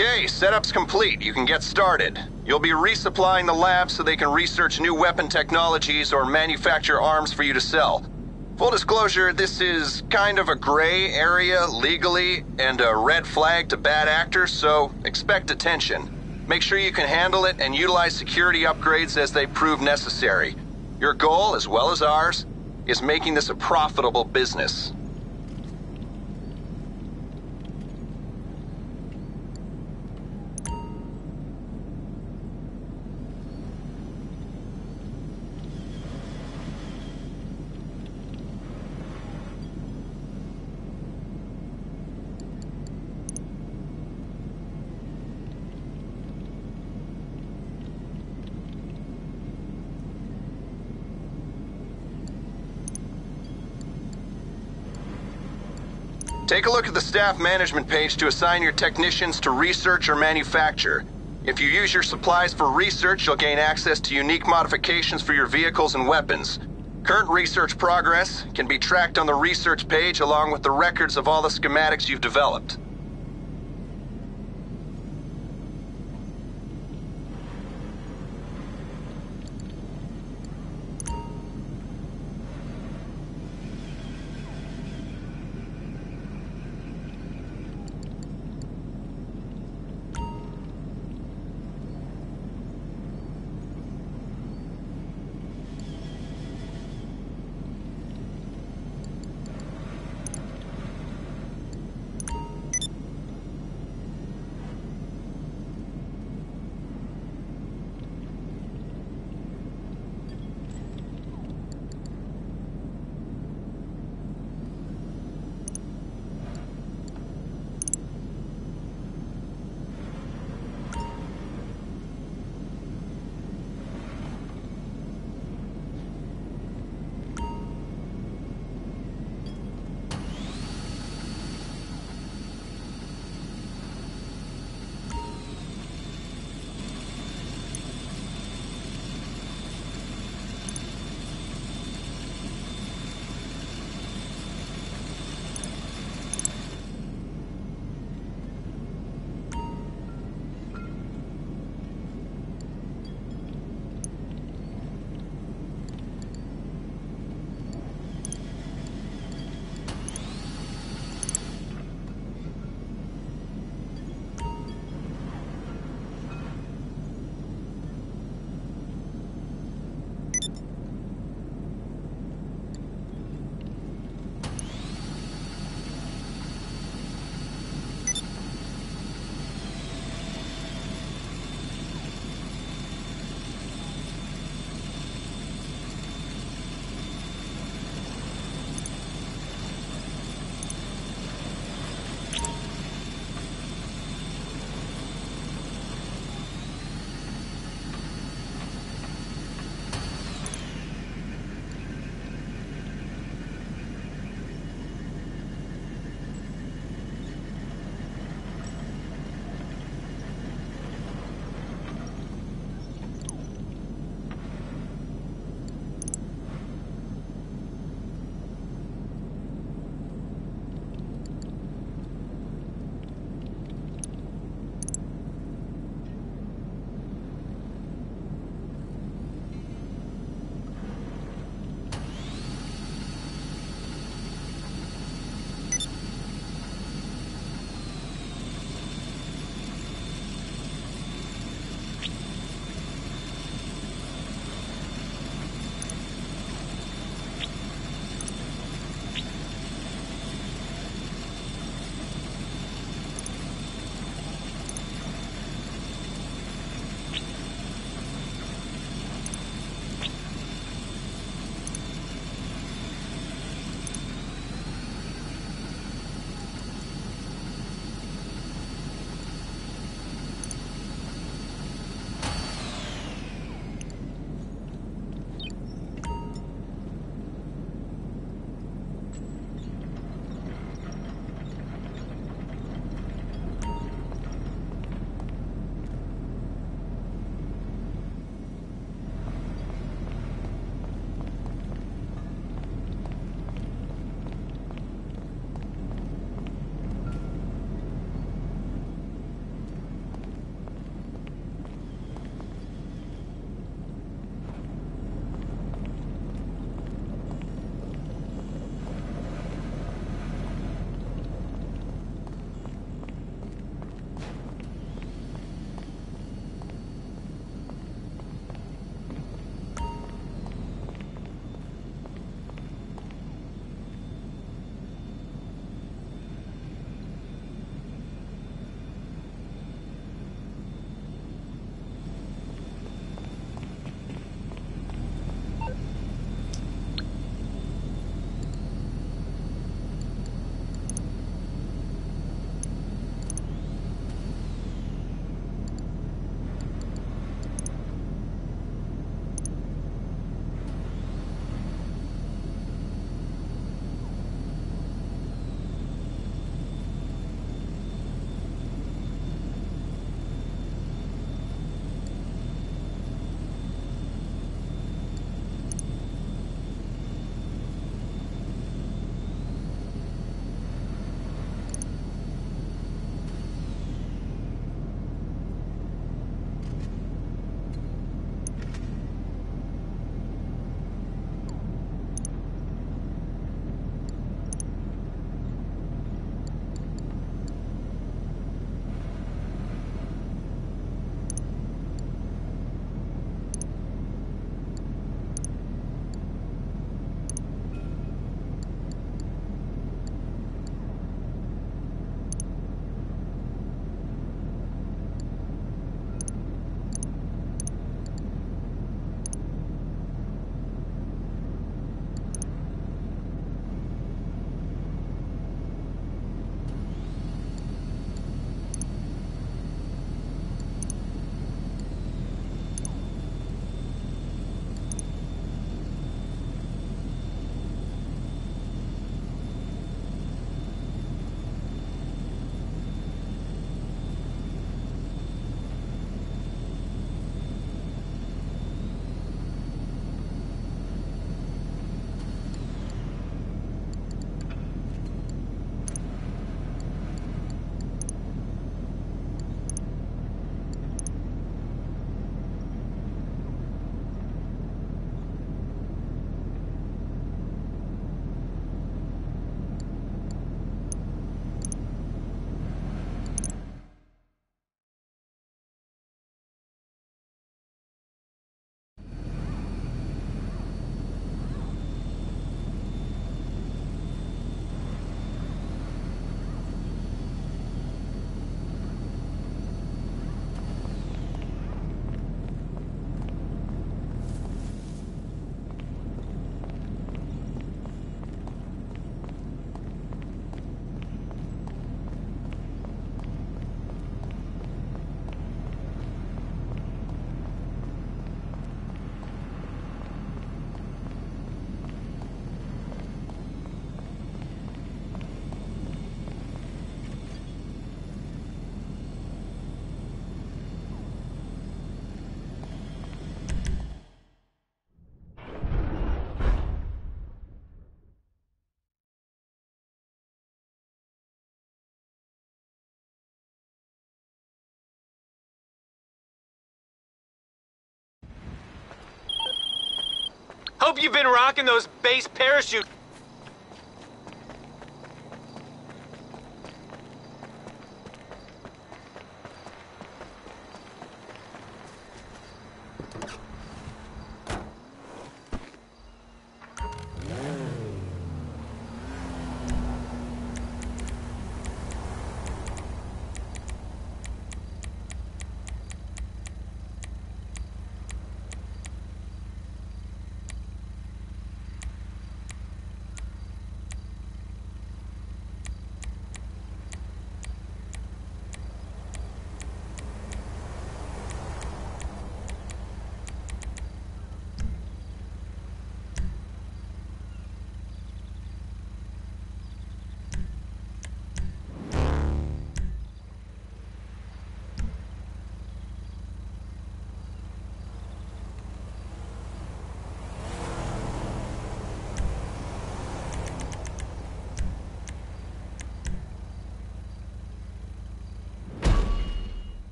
Okay, setup's complete. You can get started. You'll be resupplying the lab so they can research new weapon technologies or manufacture arms for you to sell. Full disclosure, this is kind of a gray area legally and a red flag to bad actors, so expect attention. Make sure you can handle it and utilize security upgrades as they prove necessary. Your goal, as well as ours, is making this a profitable business. Take a look at the staff management page to assign your technicians to research or manufacture. If you use your supplies for research, you'll gain access to unique modifications for your vehicles and weapons. Current research progress can be tracked on the research page along with the records of all the schematics you've developed. Hope you've been rocking those base parachute.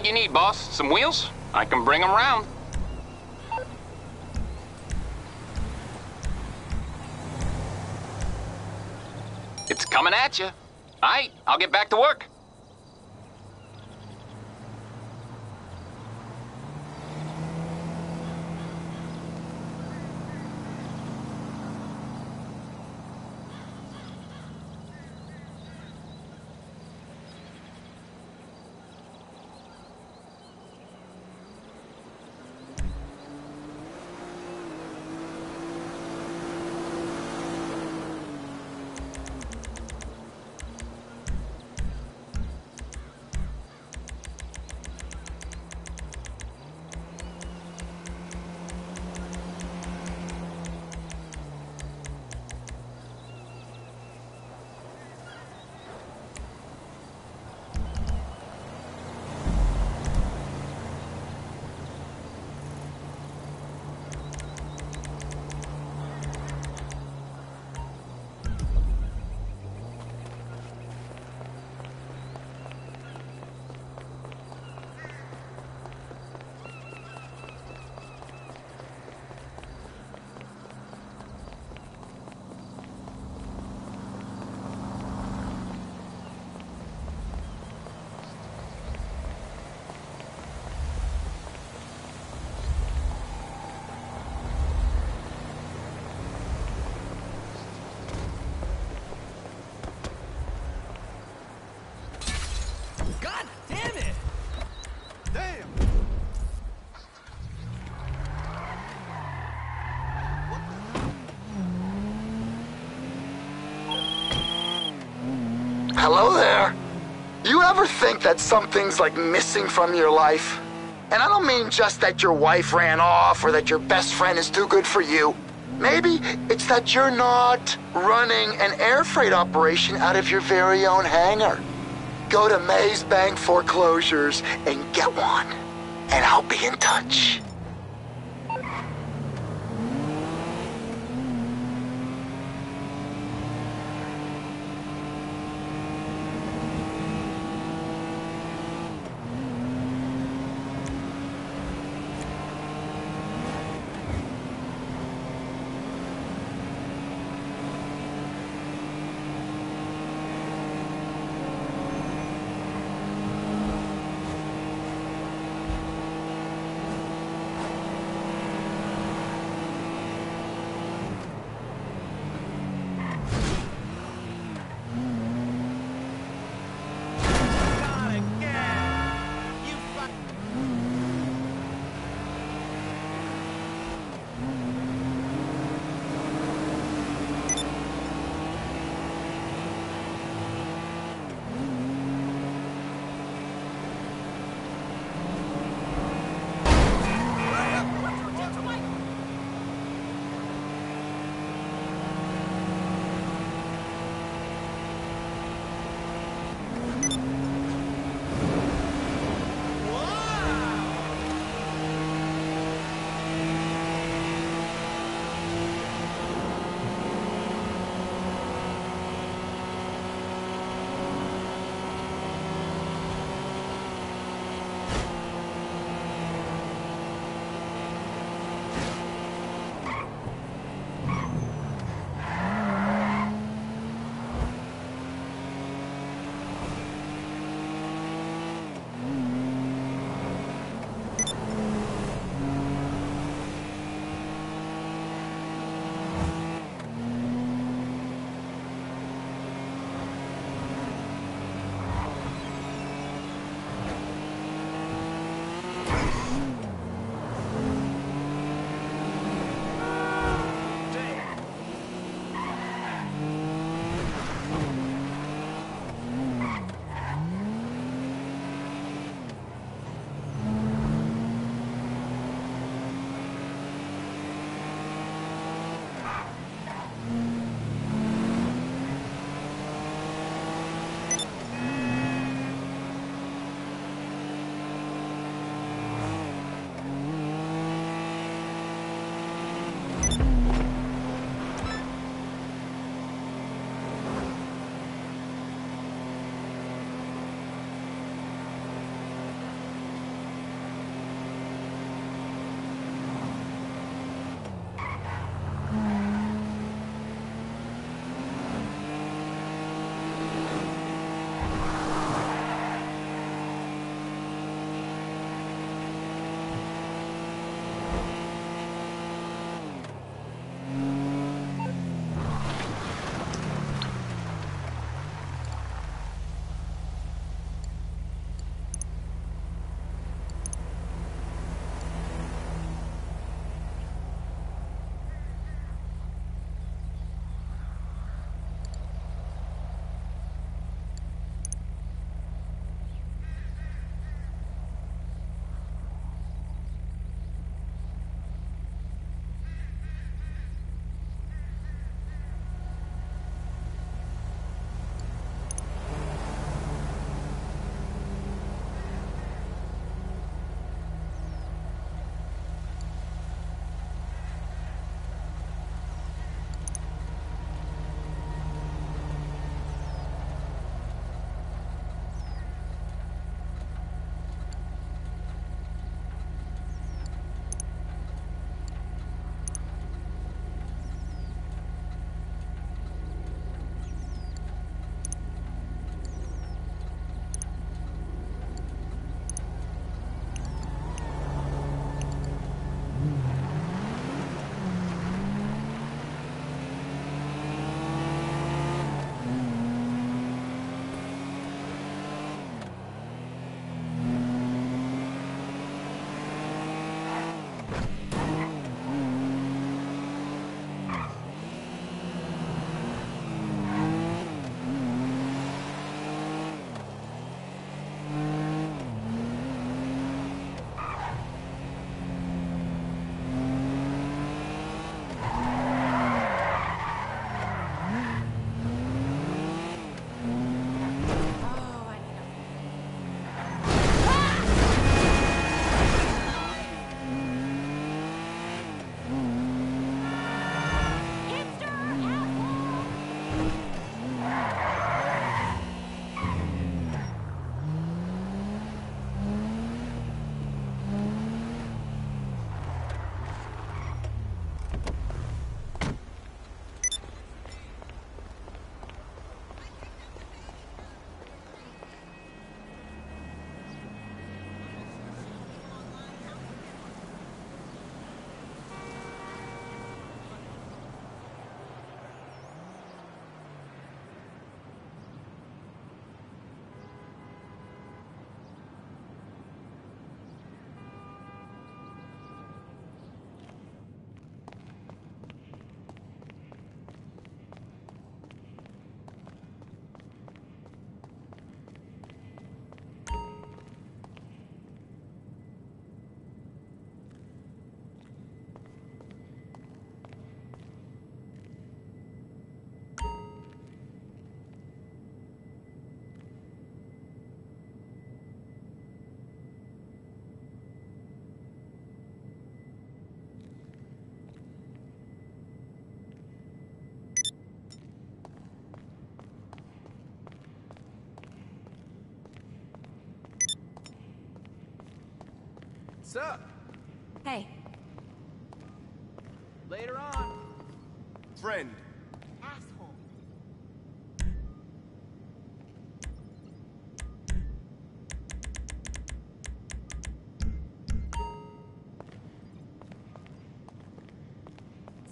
What you need, boss? Some wheels? I can bring them round. It's coming at you. All right, I'll get back to work. Hello there. You ever think that something's like missing from your life? And I don't mean just that your wife ran off or that your best friend is too good for you. Maybe it's that you're not running an air freight operation out of your very own hangar. Go to Maze Bank Foreclosures and get one. And I'll be in touch. What's up? Hey, Later on. Friend. asshole.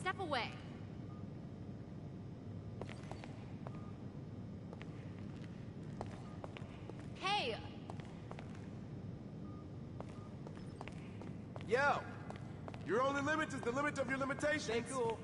Step away. Hey, Yo! Your only limit is the limit of your limitations. Stay cool.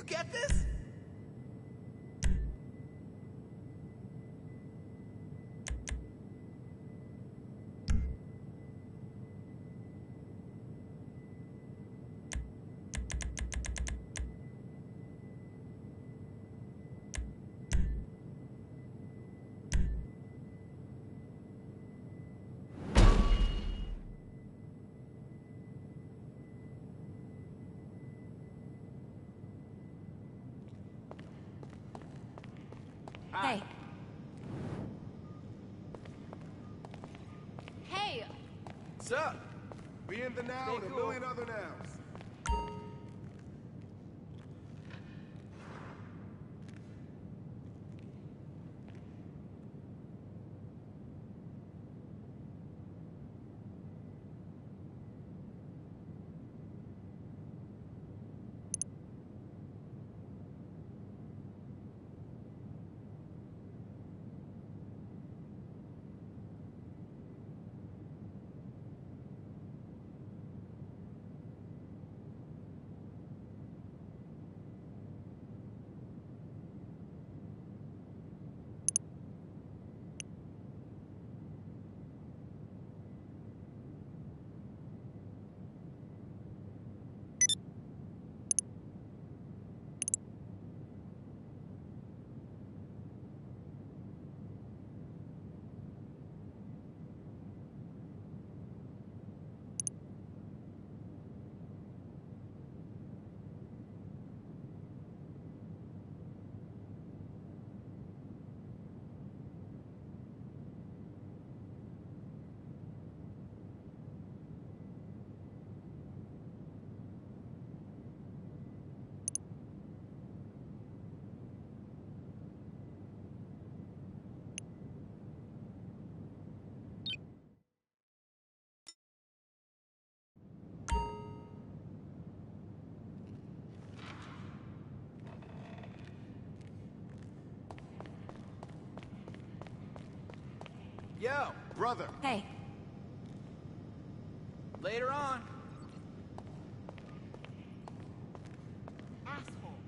You get this? Hey. Hey, What's up? We in the now and a million other nows. Yo, Brother. Hey, later on. Asshole.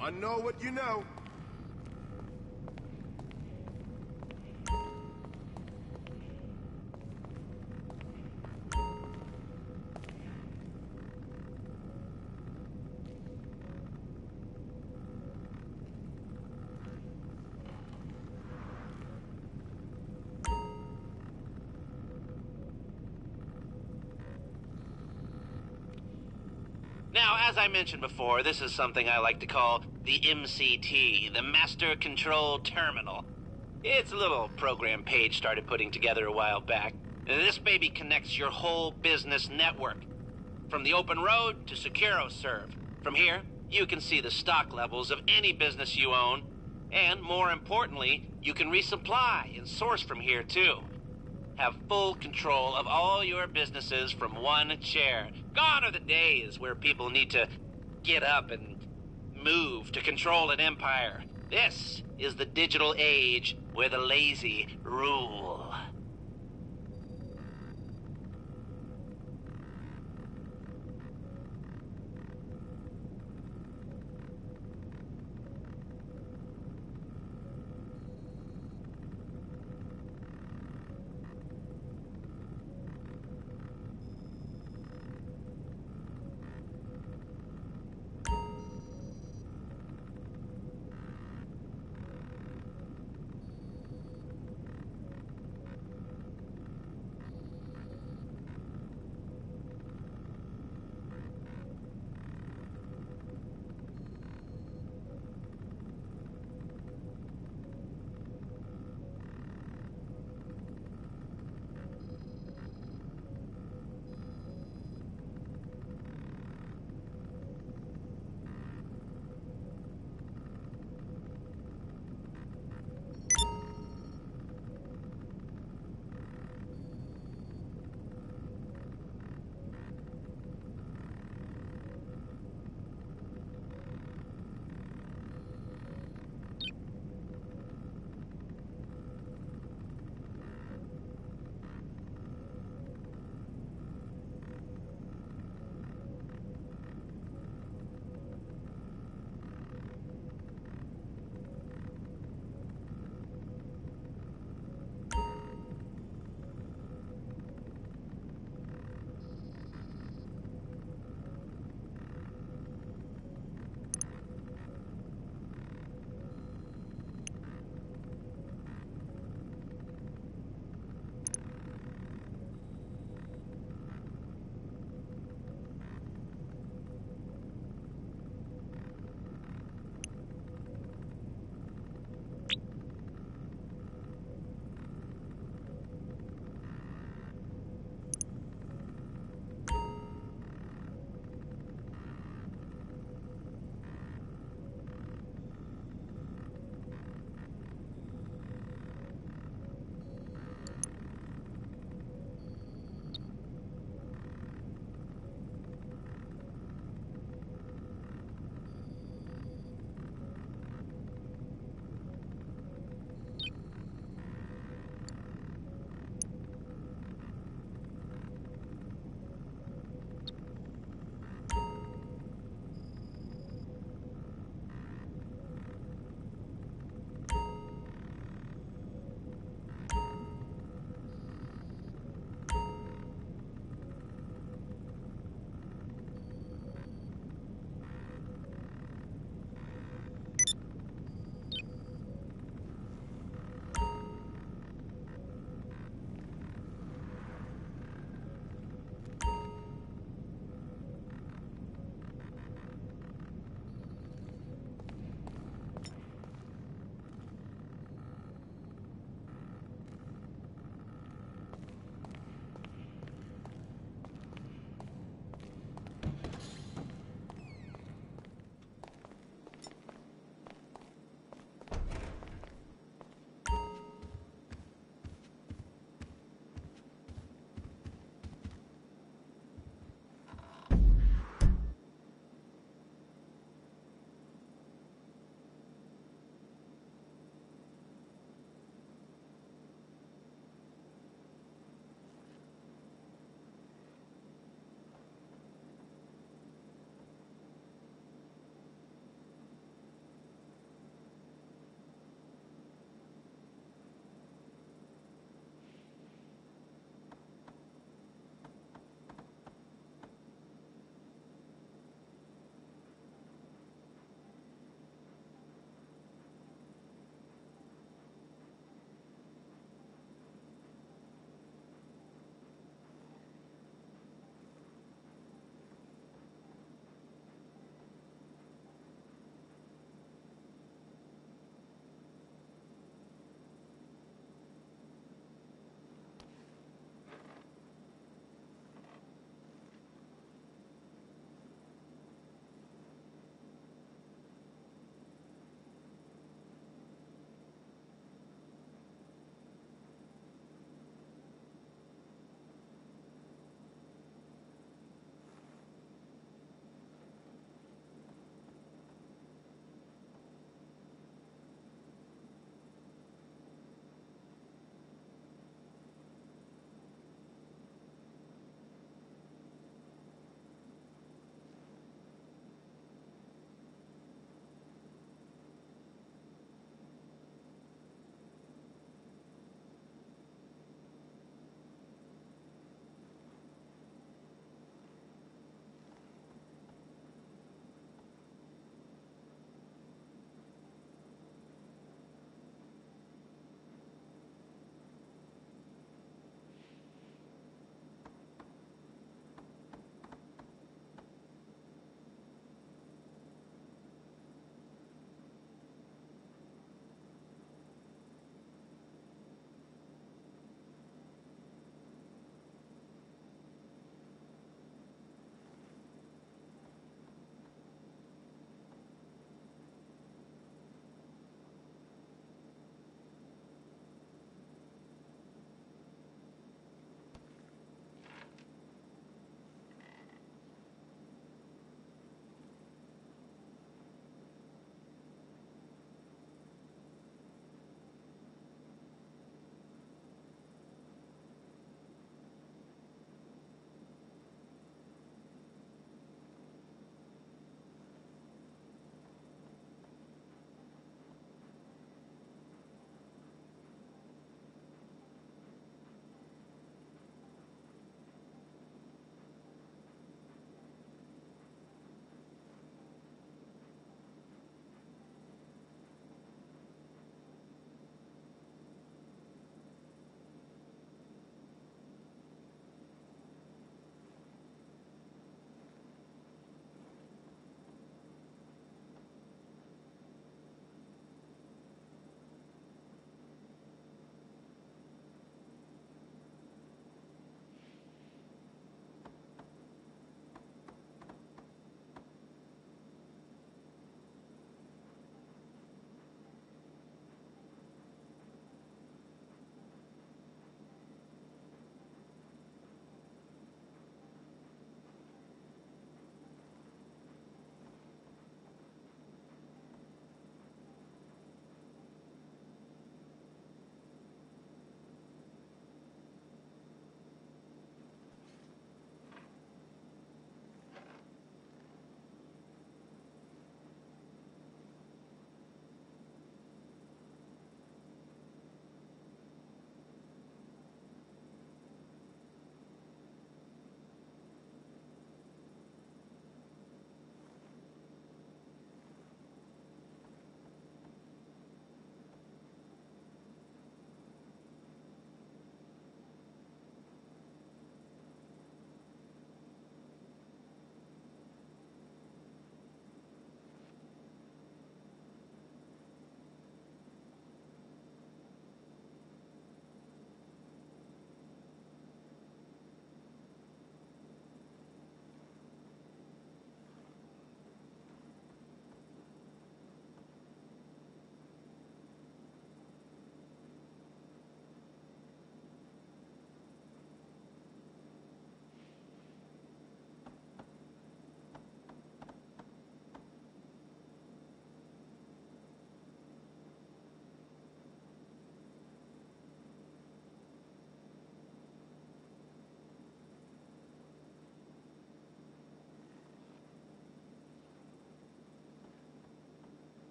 I know what you know. As I mentioned before, this is something I like to call the MCT, the Master Control Terminal. It's a little program Paige started putting together a while back. This baby connects your whole business network, from the open road to SecuroServ. From here, you can see the stock levels of any business you own, and more importantly, you can resupply and source from here too. Have full control of all your businesses from one chair. Gone are the days where people need to get up and move to control an empire. This is the digital age where the lazy rule.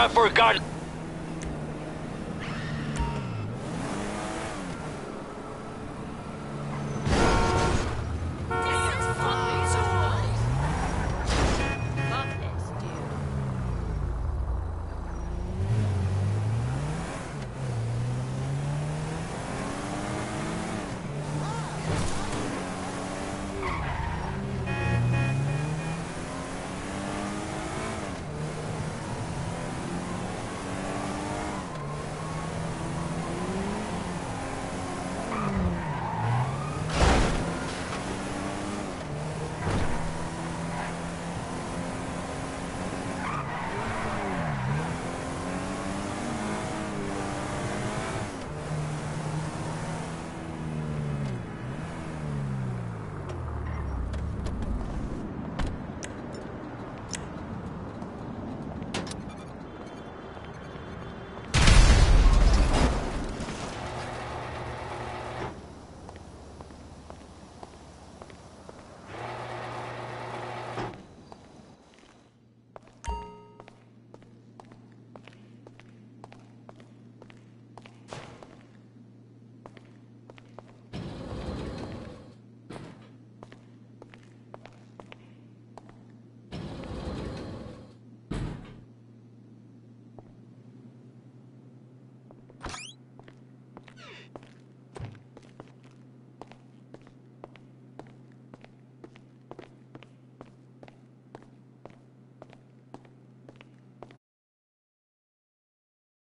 Have forgotten